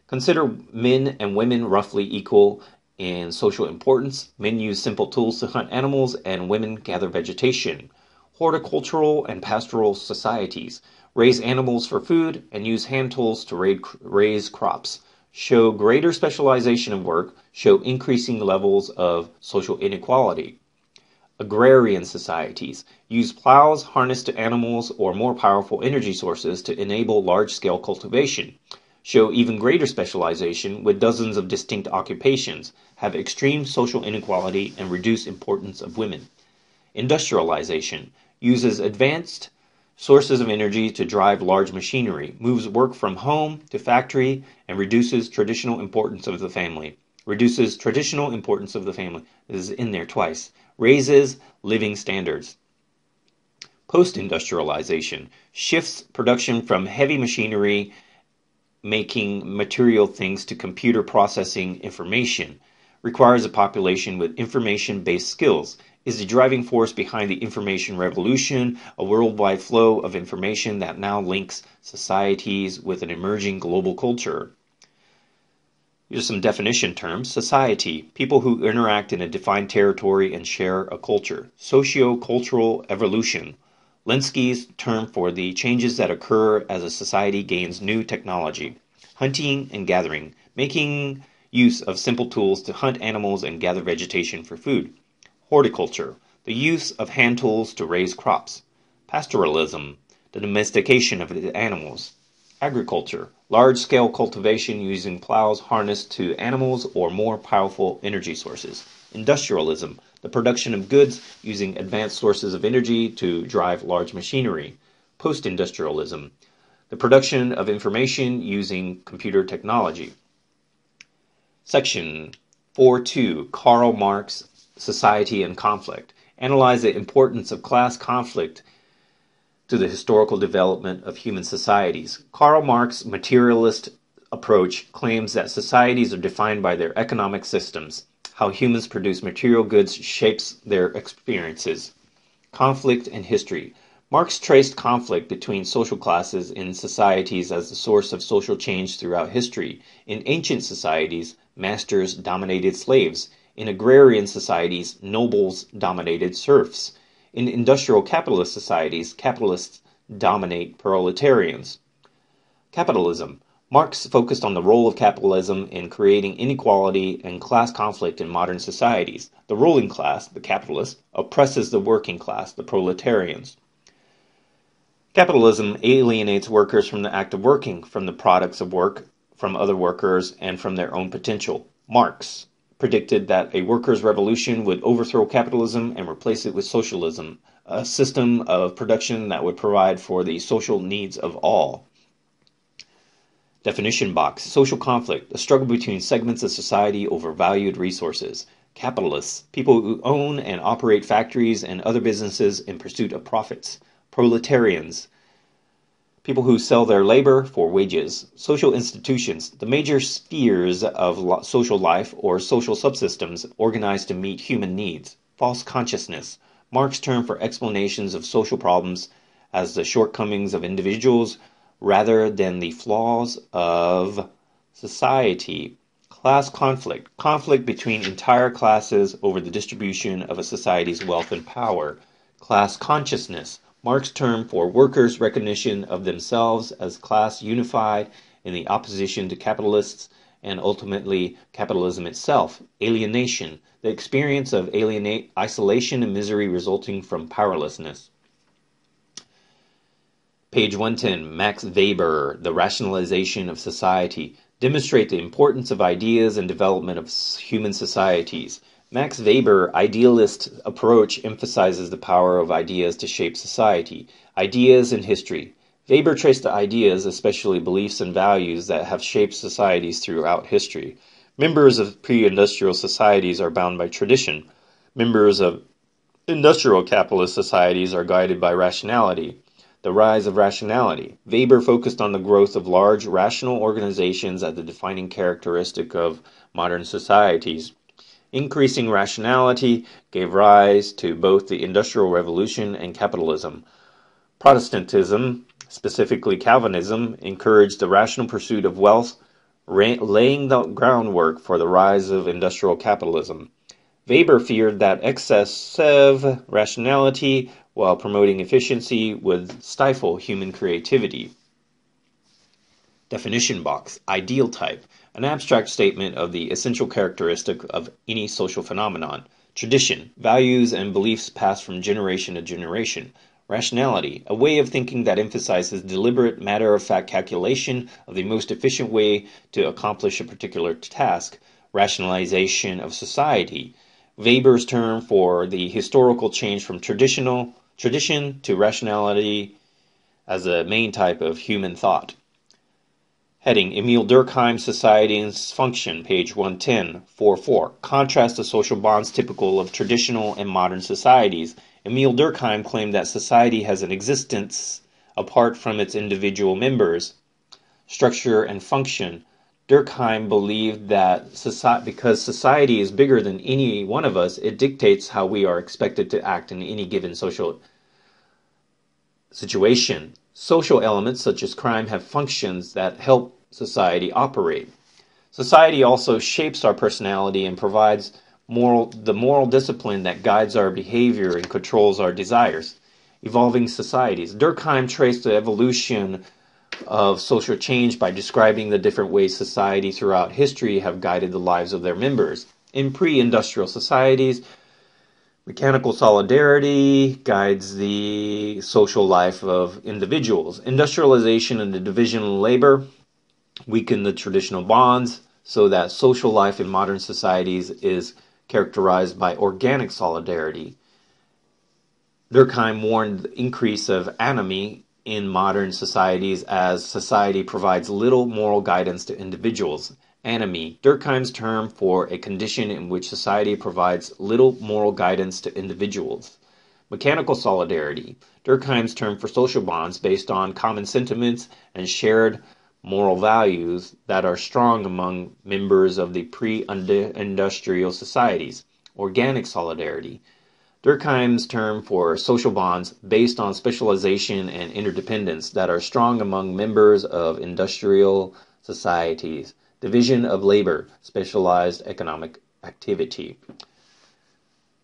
Consider men and women roughly equal in social importance. Men use simple tools to hunt animals, and women gather vegetation. Horticultural and pastoral societies raise animals for food and use hand tools to raise crops. Show greater specialization of work, show increasing levels of social inequality. Agrarian societies use plows harnessed to animals or more powerful energy sources to enable large scale cultivation, show even greater specialization with dozens of distinct occupations, have extreme social inequality, and reduce importance of women. Industrialization uses advanced sources of energy to drive large machinery, moves work from home to factory, and reduces traditional importance of the family. Reduces traditional importance of the family. This is in there twice raises living standards. Post industrialization shifts production from heavy machinery making material things to computer processing information, requires a population with information based skills, is the driving force behind the information revolution, a worldwide flow of information that now links societies with an emerging global culture. Here's some definition terms. Society, people who interact in a defined territory and share a culture. Socio-cultural evolution, Lenski's term for the changes that occur as a society gains new technology. Hunting and gathering, making use of simple tools to hunt animals and gather vegetation for food. Horticulture, the use of hand tools to raise crops. Pastoralism, the domestication of the animals. Agriculture, large scale cultivation using plows harnessed to animals or more powerful energy sources. Industrialism, the production of goods using advanced sources of energy to drive large machinery. Post industrialism, the production of information using computer technology. Section 4.2 Karl Marx, Society and Conflict. Analyze the importance of class conflict to the historical development of human societies. Karl Marx's materialist approach claims that societies are defined by their economic systems. How humans produce material goods shapes their experiences. Conflict and history. Marx traced conflict between social classes in societies as the source of social change throughout history. In ancient societies, masters dominated slaves. In agrarian societies, nobles dominated serfs. In industrial capitalist societies, capitalists dominate proletarians. Capitalism. Marx focused on the role of capitalism in creating inequality and class conflict in modern societies. The ruling class, the capitalists, oppresses the working class, the proletarians. Capitalism alienates workers from the act of working, from the products of work, from other workers, and from their own potential. Marx predicted that a workers' revolution would overthrow capitalism and replace it with socialism, a system of production that would provide for the social needs of all. Definition box Social conflict, a struggle between segments of society over valued resources. Capitalists, people who own and operate factories and other businesses in pursuit of profits. Proletarians, people who sell their labor for wages. Social institutions, the major spheres of social life or social subsystems organized to meet human needs. False consciousness, Marx's term for explanations of social problems as the shortcomings of individuals rather than the flaws of society. Class conflict, conflict between entire classes over the distribution of a society's wealth and power. Class consciousness, Marx's term for workers' recognition of themselves as class unified in the opposition to capitalists and ultimately capitalism itself. Alienation, the experience of alienate, isolation and misery resulting from powerlessness. Page 110, Max Weber, The Rationalization of Society, demonstrate the importance of ideas and development of human societies. Max Weber idealist approach emphasizes the power of ideas to shape society. Ideas and history. Weber traced the ideas, especially beliefs and values, that have shaped societies throughout history. Members of pre-industrial societies are bound by tradition. Members of industrial capitalist societies are guided by rationality. The rise of rationality. Weber focused on the growth of large rational organizations as the defining characteristic of modern societies. Increasing rationality gave rise to both the Industrial Revolution and capitalism. Protestantism, specifically Calvinism, encouraged the rational pursuit of wealth, laying the groundwork for the rise of industrial capitalism. Weber feared that excessive rationality while promoting efficiency would stifle human creativity. Definition box Ideal type an abstract statement of the essential characteristic of any social phenomenon. Tradition values and beliefs passed from generation to generation. Rationality, a way of thinking that emphasizes deliberate, matter of fact calculation of the most efficient way to accomplish a particular task. Rationalization of society, Weber's term for the historical change from traditional tradition to rationality as a main type of human thought. Heading Emile Durkheim Society and Function, page 110, 4.4. Contrast the social bonds typical of traditional and modern societies. Emile Durkheim claimed that society has an existence apart from its individual members. Structure and function. Durkheim believed that society, because society is bigger than any one of us, it dictates how we are expected to act in any given social situation. Social elements such as crime have functions that help society operate. Society also shapes our personality and provides moral, the moral discipline that guides our behavior and controls our desires. Evolving societies. Durkheim traced the evolution of social change by describing the different ways society throughout history have guided the lives of their members. In pre industrial societies, mechanical solidarity guides the social life of individuals. Industrialization and the division of labor weaken the traditional bonds so that social life in modern societies is characterized by organic solidarity. Durkheim warned the increase of anomie in modern societies as society provides little moral guidance to individuals. Anomie, Durkheim's term for a condition in which society provides little moral guidance to individuals. Mechanical solidarity, Durkheim's term for social bonds based on common sentiments and shared moral values that are strong among members of the pre industrial societies. Organic solidarity, Durkheim's term for social bonds based on specialization and interdependence that are strong among members of industrial societies. Division of labor, specialized economic activity.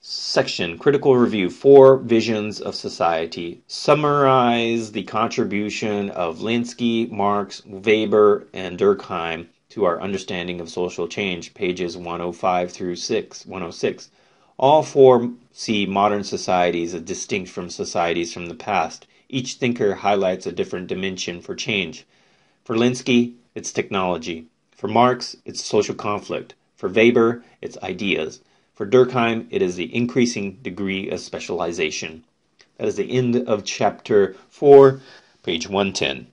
Section Critical Review Four Visions of Society summarize the contribution of Lenski, Marx, Weber, and Durkheim to our understanding of social change, pages 105 through 6, 106. All four see modern societies as distinct from societies from the past. Each thinker highlights a different dimension for change. For Lenski, it's technology. For Marx, it's social conflict. For Weber, it's ideas. For Durkheim, it is the increasing degree of specialization. That is the end of chapter 4, page 110.